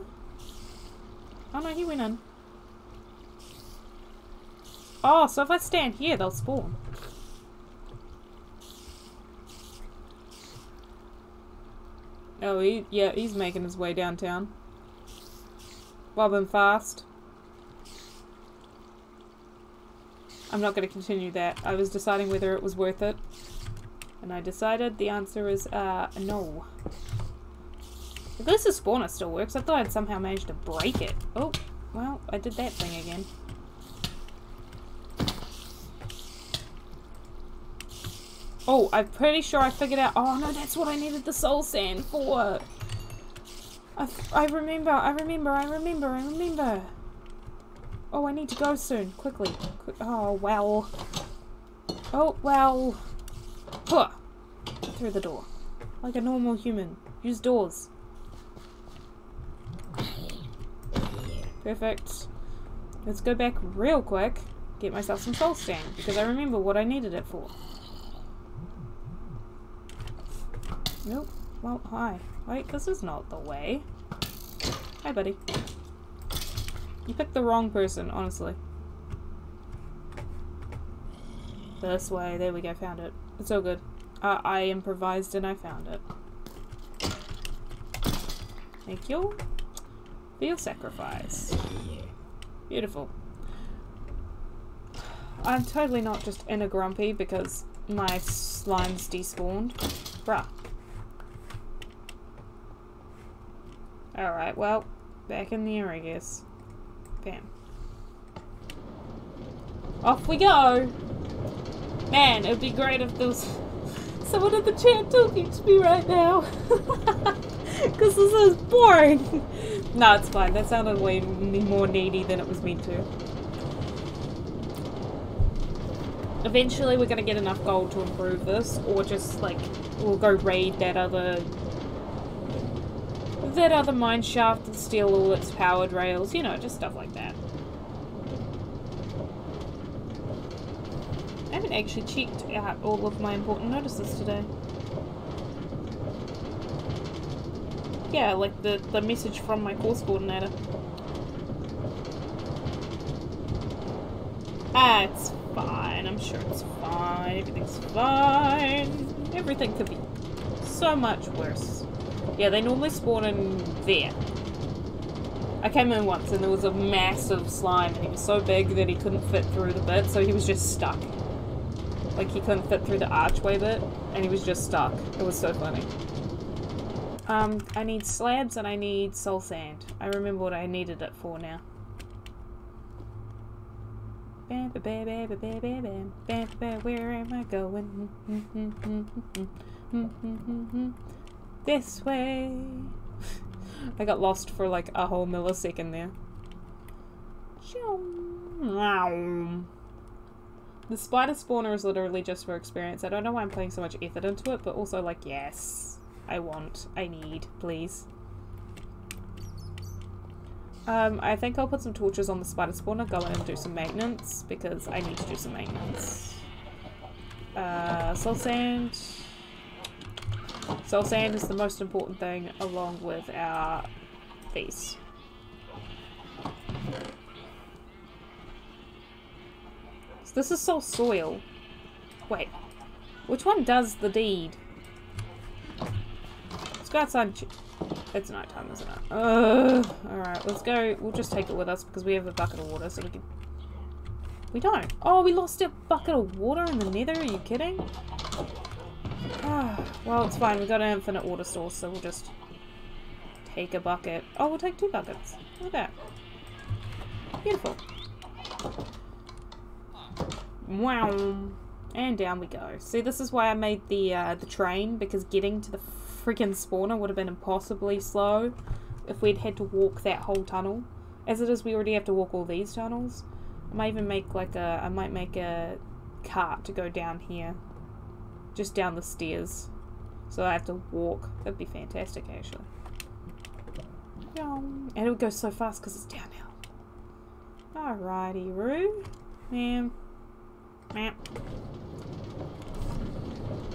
Oh no, he went in. Oh, so if I stand here, they'll spawn. Oh, he, yeah, he's making his way downtown. Bobbing fast. I'm not going to continue that. I was deciding whether it was worth it. And I decided the answer is, uh, no. At least the spawner still works. I thought I'd somehow managed to break it. Oh, well, I did that thing again. Oh, I'm pretty sure I figured out- Oh no, that's what I needed the soul sand for! I, I remember, I remember, I remember, I remember! Oh, I need to go soon. Quickly. Qu oh, well. Oh, well. Huh. Through the door. Like a normal human. Use doors. Perfect. Let's go back real quick. Get myself some soul sand. Because I remember what I needed it for. Nope. Well, hi. Wait, this is not the way. Hi, buddy. You picked the wrong person, honestly. This way. There we go. Found it. It's so good. Uh, I improvised and I found it. Thank you for your sacrifice. Beautiful. I'm totally not just in a grumpy because my slime's despawned. Bruh. Alright, well, back in the air, I guess. Off we go! Man, it would be great if there was someone in the chat talking to me right now. Because this is boring. no, it's fine. That sounded way more needy than it was meant to. Eventually we're going to get enough gold to improve this, or just, like, we'll go raid that other that other mine shaft and steal all its powered rails, you know, just stuff like that. I haven't actually checked out all of my important notices today. Yeah, like the, the message from my course coordinator. Ah, it's fine. fine. I'm sure it's fine. Everything's fine. Everything could be so much worse. Yeah, they normally spawn in there. I came in once and there was a massive slime and he was so big that he couldn't fit through the bit, so he was just stuck. Like he couldn't fit through the archway bit and he was just stuck. It was so funny. Um, I need slabs and I need soul sand. I remember what I needed it for now. Where am I going? This way. I got lost for like a whole millisecond there. The spider spawner is literally just for experience. I don't know why I'm putting so much effort into it, but also like, yes, I want, I need, please. Um, I think I'll put some torches on the spider spawner, go in and do some maintenance, because I need to do some maintenance. Uh, soul sand. Soul sand is the most important thing, along with our face. So this is soul soil. Wait, which one does the deed? Let's go outside it's night time, isn't it? Ugh. Alright, let's go. We'll just take it with us because we have a bucket of water so we can... We don't. Oh, we lost a bucket of water in the nether? Are you kidding? Well, it's fine. We've got an infinite water source, so we'll just take a bucket. Oh, we'll take two buckets. Look at that. Beautiful. Wow. And down we go. See, this is why I made the uh, the train, because getting to the freaking spawner would have been impossibly slow if we'd had to walk that whole tunnel. As it is, we already have to walk all these tunnels. I might even make like a, I might make a cart to go down here. Just down the stairs. So I have to walk. That'd be fantastic, actually. And it would go so fast because it's downhill. Alrighty, Roo. Ma'am. Ma'am.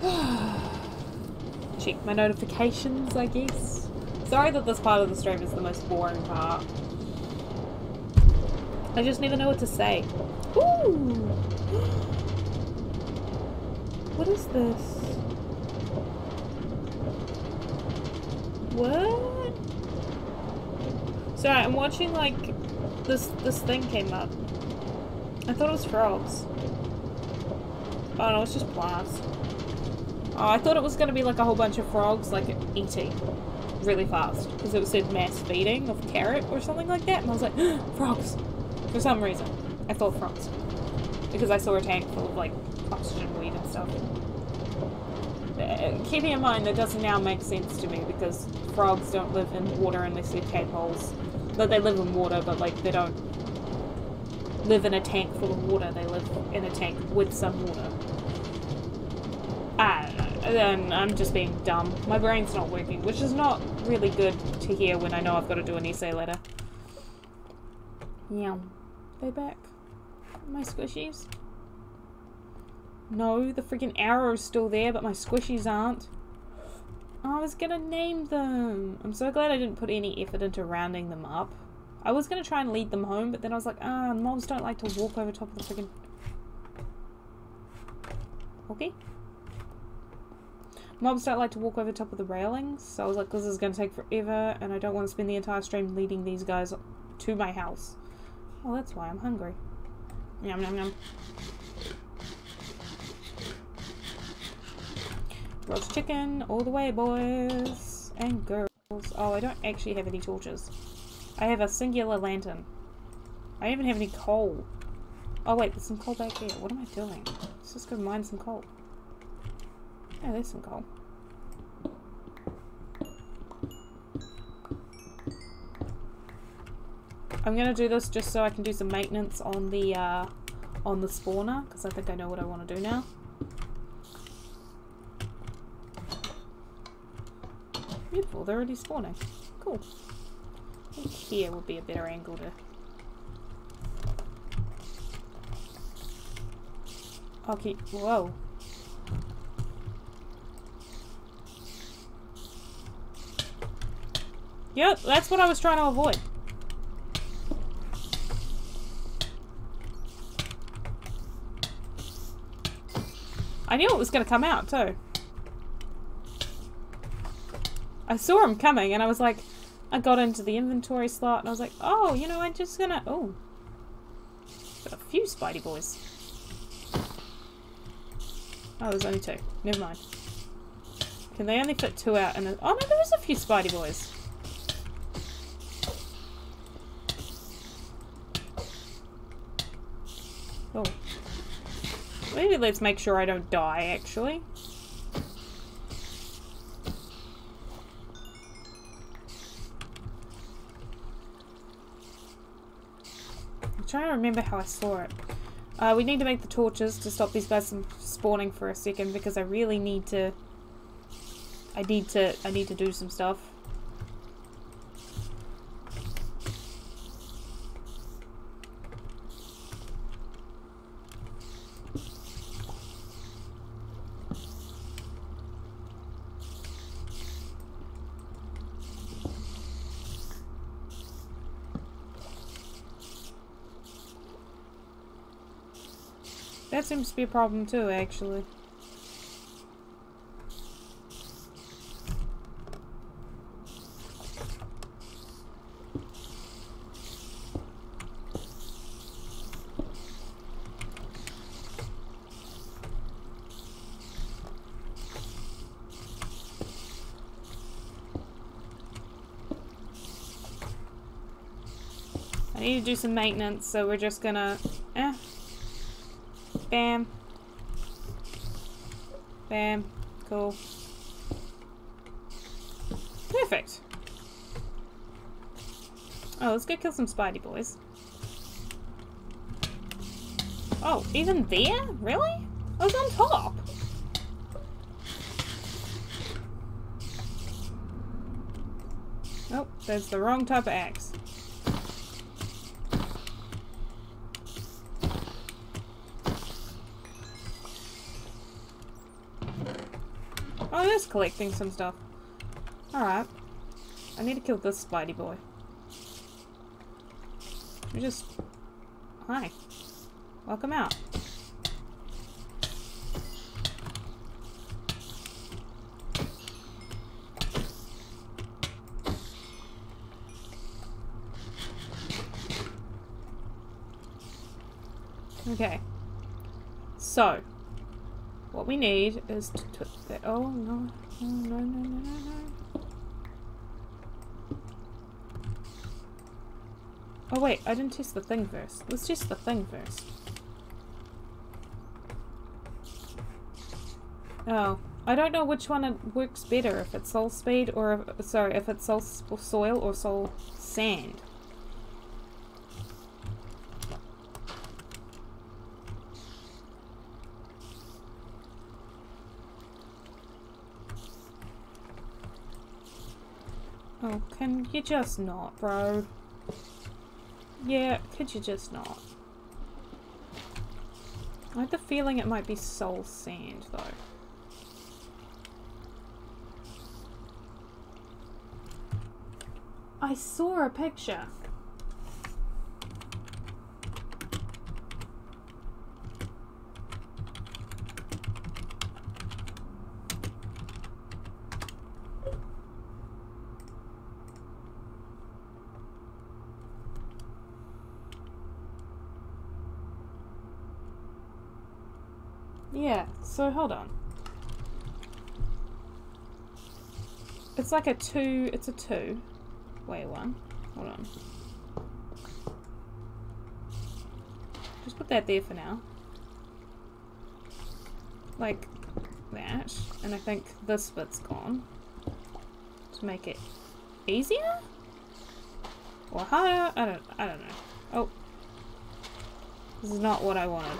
check my notifications, I guess. Sorry that this part of the stream is the most boring part. I just never know what to say. Ooh! What is this? What? Sorry, I'm watching like this this thing came up. I thought it was frogs. Oh no, it's just plants. Oh, I thought it was to be like a whole bunch of frogs, like, eating really fast. Because it said mass feeding of carrot or something like that. And I was like, frogs! For some reason. I thought frogs. Because I saw a tank full of, like, weed and stuff. Keeping in mind, that doesn't now make sense to me because frogs don't live in water unless they're tadpoles. But they live in water, but, like, they don't live in a tank full of water. They live in a tank with some water. Ah, then I'm just being dumb. My brain's not working, which is not really good to hear when I know I've got to do an essay later. Yeah. They back. My squishies. No, the freaking arrow's still there, but my squishies aren't. I was gonna name them. I'm so glad I didn't put any effort into rounding them up. I was gonna try and lead them home, but then I was like, ah, mobs don't like to walk over top of the freaking... Okay. Mobs don't like to walk over top of the railings, so I was like, this is to take forever, and I don't want to spend the entire stream leading these guys to my house. Oh, that's why I'm hungry. Yum, yum, yum. Roast chicken, all the way, boys and girls. Oh, I don't actually have any torches. I have a singular lantern. I don't even have any coal. Oh wait, there's some coal back here. What am I doing? Let's just go mine some coal. Yeah, there's some coal. I'm gonna do this just so I can do some maintenance on the uh, on the spawner because I think I know what I want to do now. Beautiful, they're already spawning. Cool. I think here would be a better angle to Okay, whoa. Yep, that's what I was trying to avoid. I knew it was going to come out too. I saw him coming and I was like, I got into the inventory slot and I was like, oh, you know, I'm just gonna, oh. Got a few Spidey boys. Oh, there's only two. Never mind. Can they only fit two out? And oh no, there is a few Spidey boys. Oh. Maybe let's make sure I don't die, actually. Trying to remember how I saw it. Uh, we need to make the torches to stop these guys from spawning for a second because I really need to... I need to... I need to do some stuff. Seems to be a problem too, actually. I need to do some maintenance, so we're just gonna... Eh, Bam. Bam. Cool. Perfect. Oh, let's go kill some Spidey boys. Oh, even there? Really? I was on top. Oh, that's the wrong type of axe. Collecting some stuff. Alright. I need to kill this Spidey boy. You just... Hi. Welcome out. Okay. So, we need is to, to oh no, no, no, no, no, no, no. Oh wait, I didn't test the thing first. Let's test the thing first. Oh, I don't know which one it works better, if it's soul speed or, if, sorry, if it's soul soil or soul sand. Can you just not, bro? Yeah, could you just not? I have the feeling it might be soul sand, though. I saw a picture. Yeah, so hold on. It's like a two, it's a two. Wait, one. Hold on. Just put that there for now. Like that. And I think this bit's gone. To make it easier? Or harder? I don't, I don't know. Oh. This is not what I wanted.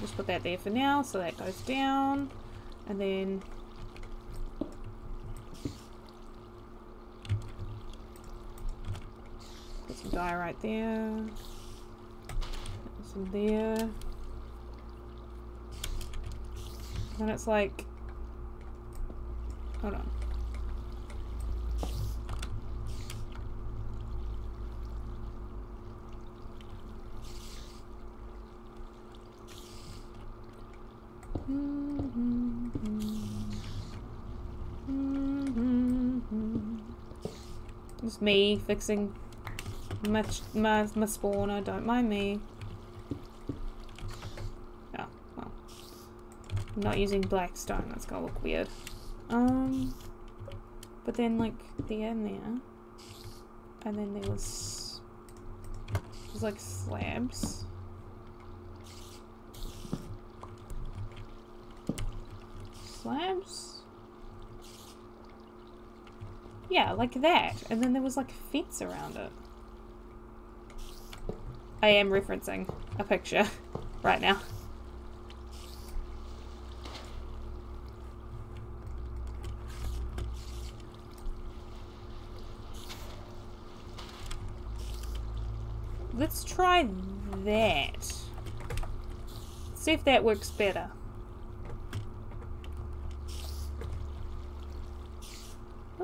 Just put that there for now, so that goes down. And then... Put some right there. Some there. And it's like... Hold on. Me fixing my, my, my spawner, don't mind me. Oh, well. I'm not using black stone, that's gonna look weird. Um, but then like the end there, and then there was, was like slabs. Slabs? Yeah, like that. And then there was like a fence around it. I am referencing a picture right now. Let's try that. See if that works better.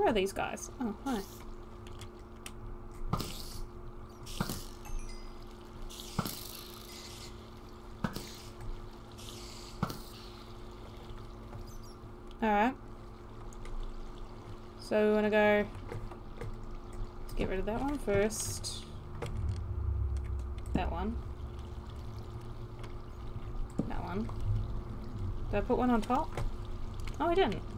Where are these guys? Oh, hi. Alright. So we want to go... Let's get rid of that one first. That one. That one. Did I put one on top? Oh, I didn't.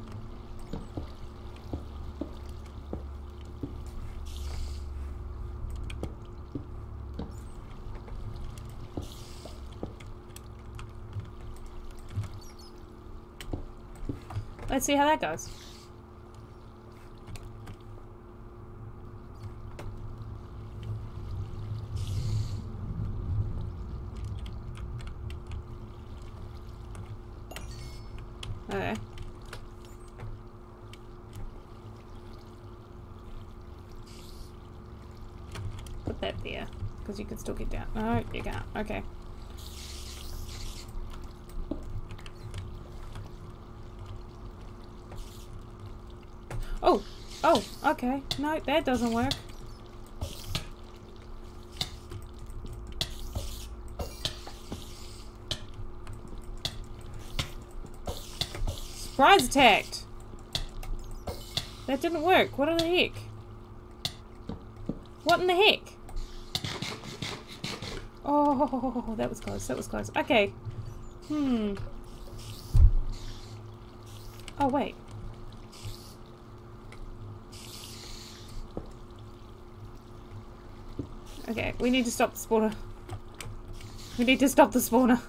See how that goes. Okay. Put that there, because you can still get down. No, you can't. Okay. Oh! Oh, okay. No, that doesn't work. Surprise attacked! That didn't work. What in the heck? What in the heck? Oh, that was close. That was close. Okay. Hmm. Oh, wait. Okay, we need to stop the spawner. We need to stop the spawner.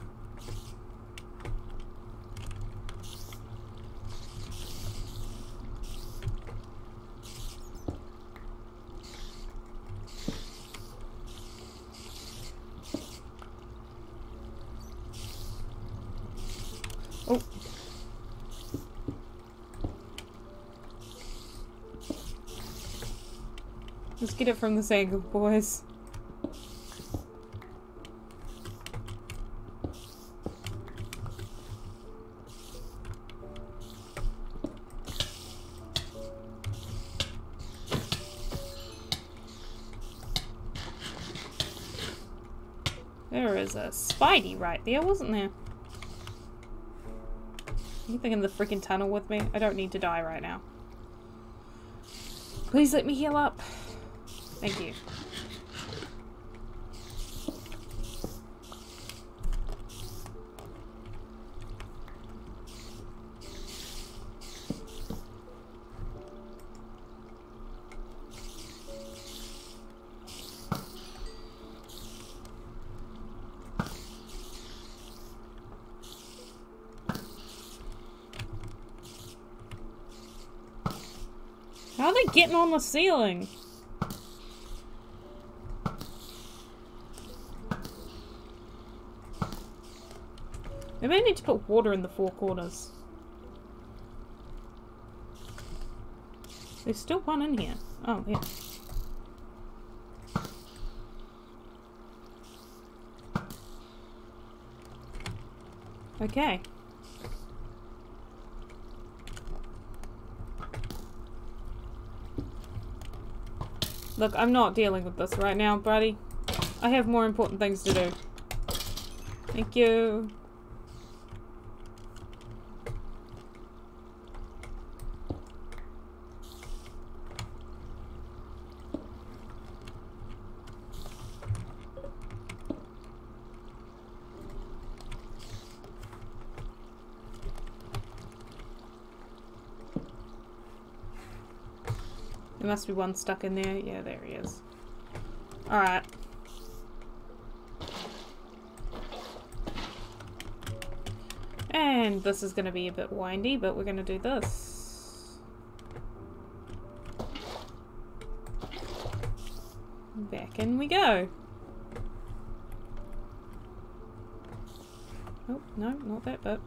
Oh. Let's get it from this angle, boys. Right there, wasn't there? Anything in the freaking tunnel with me? I don't need to die right now. Please let me heal up. Thank you. How are they getting on the ceiling? Maybe may need to put water in the four corners. There's still one in here. Oh, yeah. Okay. Look, I'm not dealing with this right now, buddy. I have more important things to do. Thank you. There must be one stuck in there. Yeah, there he is. Alright. And this is going to be a bit windy, but we're going to do this. Back in we go. Oh, no, not that bit.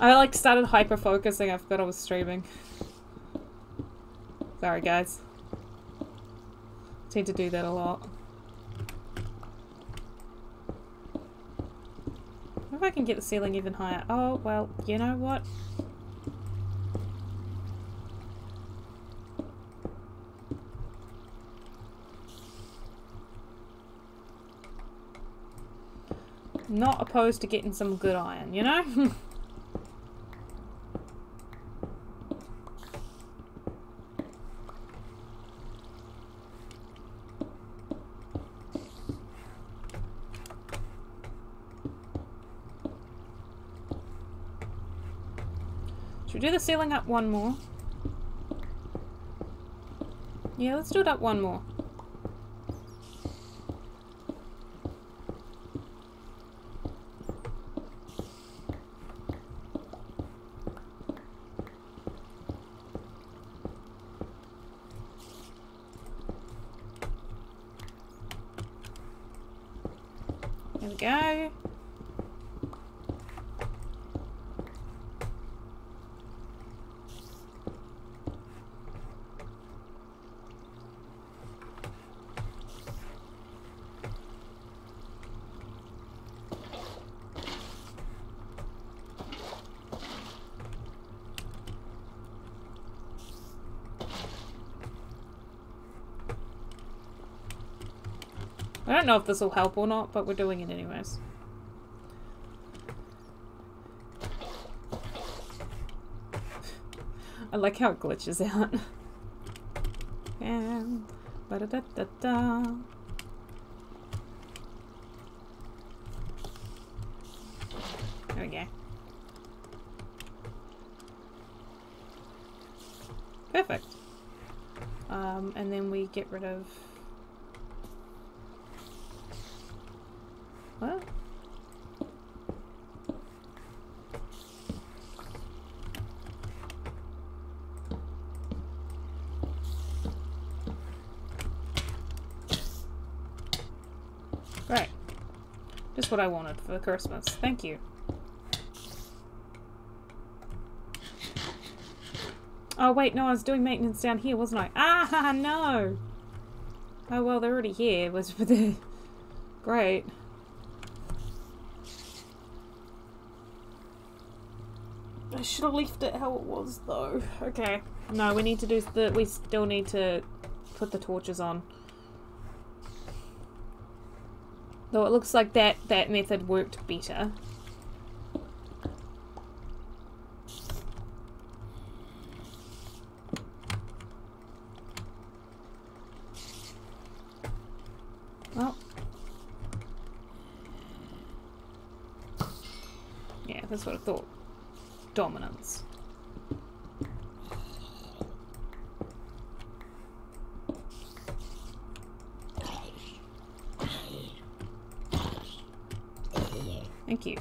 I like started hyper focusing. I forgot I was streaming. Sorry, guys. Tend to do that a lot. if I can get the ceiling even higher. Oh, well, you know what? Not opposed to getting some good iron, you know? we do the ceiling up one more? Yeah, let's do it up one more. Know if this will help or not, but we're doing it anyways. I like how it glitches out. and ba da da da da. There we go. Perfect. Um, and then we get rid of What? Right. Just what I wanted for Christmas. Thank you. Oh wait, no, I was doing maintenance down here, wasn't I? Ah, no! Oh well, they're already here. It Was for the great. I should have left it how it was though. Okay. No, we need to do the we still need to put the torches on. Though it looks like that that method worked better. Well. Yeah, that's what I thought dominance. Thank you.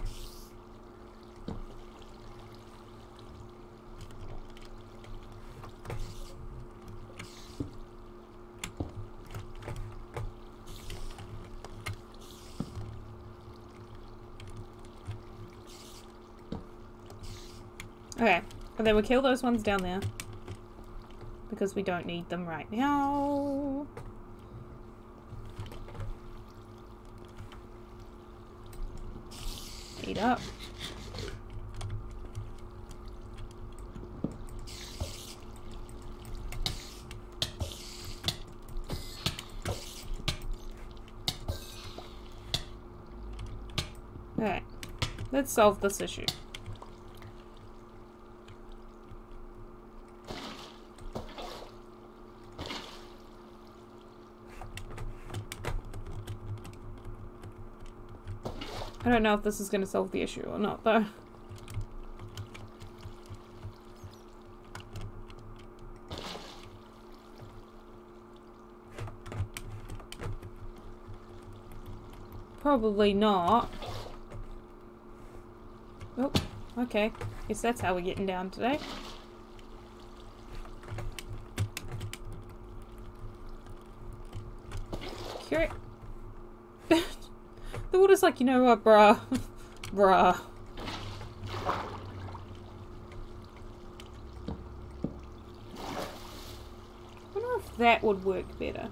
And then kill those ones down there. Because we don't need them right now. Eat up. Alright. Let's solve this issue. I don't know if this is going to solve the issue or not, though. Probably not. Oh, okay. Guess that's how we're getting down today. Like, you know what, bruh. bruh. I wonder if that would work better.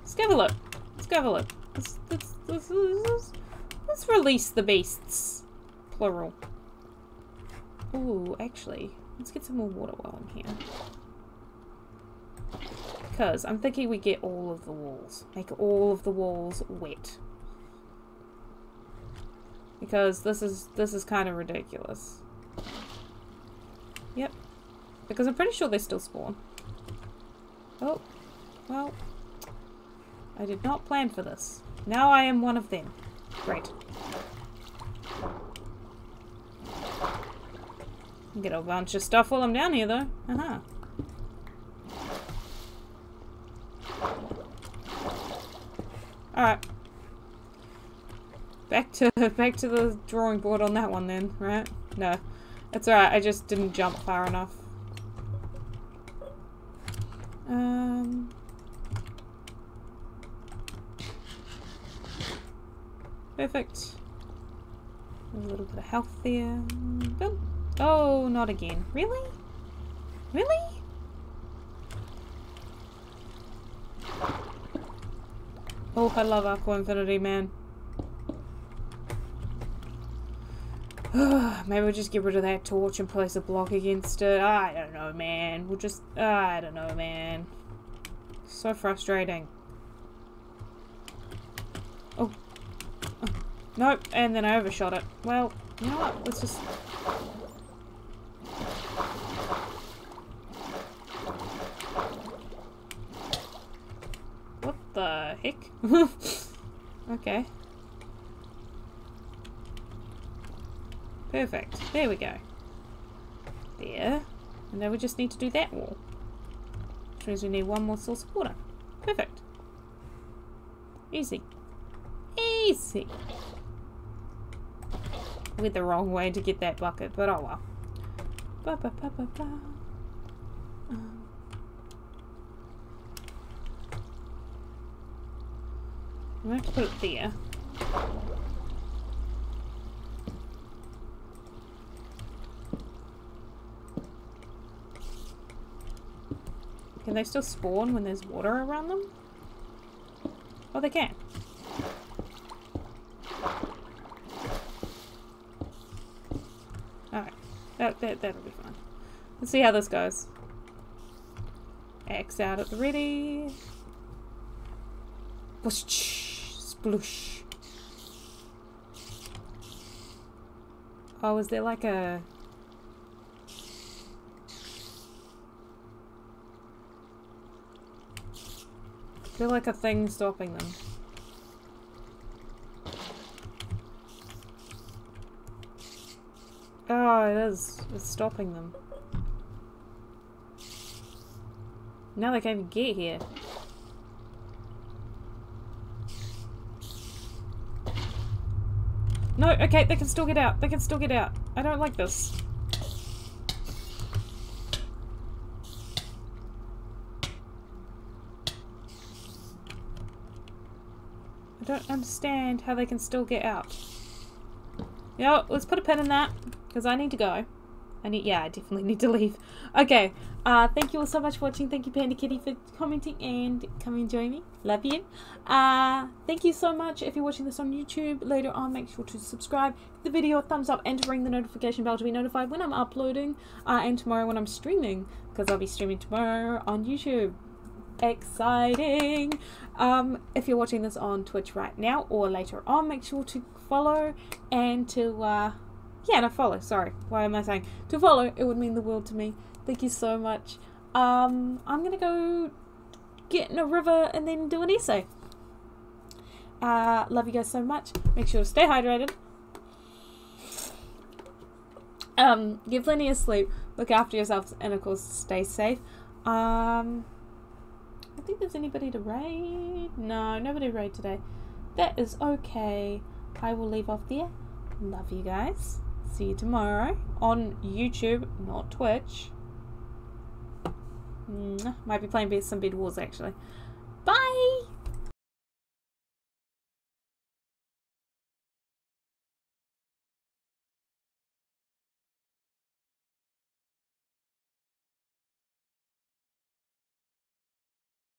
Let's have a look. Let's have a look. Let's, let's, let's, let's, let's release the beasts. Plural. Ooh, actually, let's get some more water while I'm here. Because I'm thinking we get all of the walls. Make all of the walls wet. Because this is this is kind of ridiculous. Yep. Because I'm pretty sure they still spawn. Oh. Well. I did not plan for this. Now I am one of them. Great. Get a bunch of stuff while I'm down here though. Uh-huh. Alright. Back to the drawing board on that one then, right? No. That's alright, I just didn't jump far enough. Um Perfect. A little bit of health there. Boom. Oh, not again. Really? Really? Oh, I love Aqua Affinity, man. Maybe we'll just get rid of that torch and place a block against it. I don't know, man. We'll just... I don't know, man. So frustrating. Oh. oh. Nope, and then I overshot it. Well, you know what? Let's just... What the heck? okay. Perfect. There we go. There. And now we just need to do that wall. Which means we need one more source of water. Perfect. Easy. Easy. Went the wrong way to get that bucket, but oh well. Ba -ba -ba um. I'm going to put it there. Can they still spawn when there's water around them? Oh, they can. Alright. That, that, that'll be fine. Let's see how this goes. X out at the ready. Push. Sploosh. Oh, is there like a... feel like a thing stopping them. Oh, it is. It's stopping them. Now they can't even get here. No, okay, they can still get out. They can still get out. I don't like this. Don't understand how they can still get out. Yeah, let's put a pin in that, because I need to go. I need, yeah, I definitely need to leave. Okay, uh, thank you all so much for watching. Thank you, Panda Kitty, for commenting and coming and join me. Love you. Uh, thank you so much. If you're watching this on YouTube later on, make sure to subscribe, give the video a thumbs up, and to ring the notification bell to be notified when I'm uploading, uh, and tomorrow when I'm streaming, because I'll be streaming tomorrow on YouTube. Exciting. Um, if you're watching this on Twitch right now or later on, make sure to follow and to, uh, yeah, no, follow. Sorry. Why am I saying? To follow, it would mean the world to me. Thank you so much. Um, I'm going to go get in a river and then do an essay. Uh, love you guys so much. Make sure to stay hydrated. Um, get plenty of sleep. Look after yourselves, and of course, stay safe. Um, think there's anybody to raid. No, nobody raid today. That is okay. I will leave off there. Love you guys. See you tomorrow on YouTube, not Twitch. Mm, Might be playing some Bed Wars actually.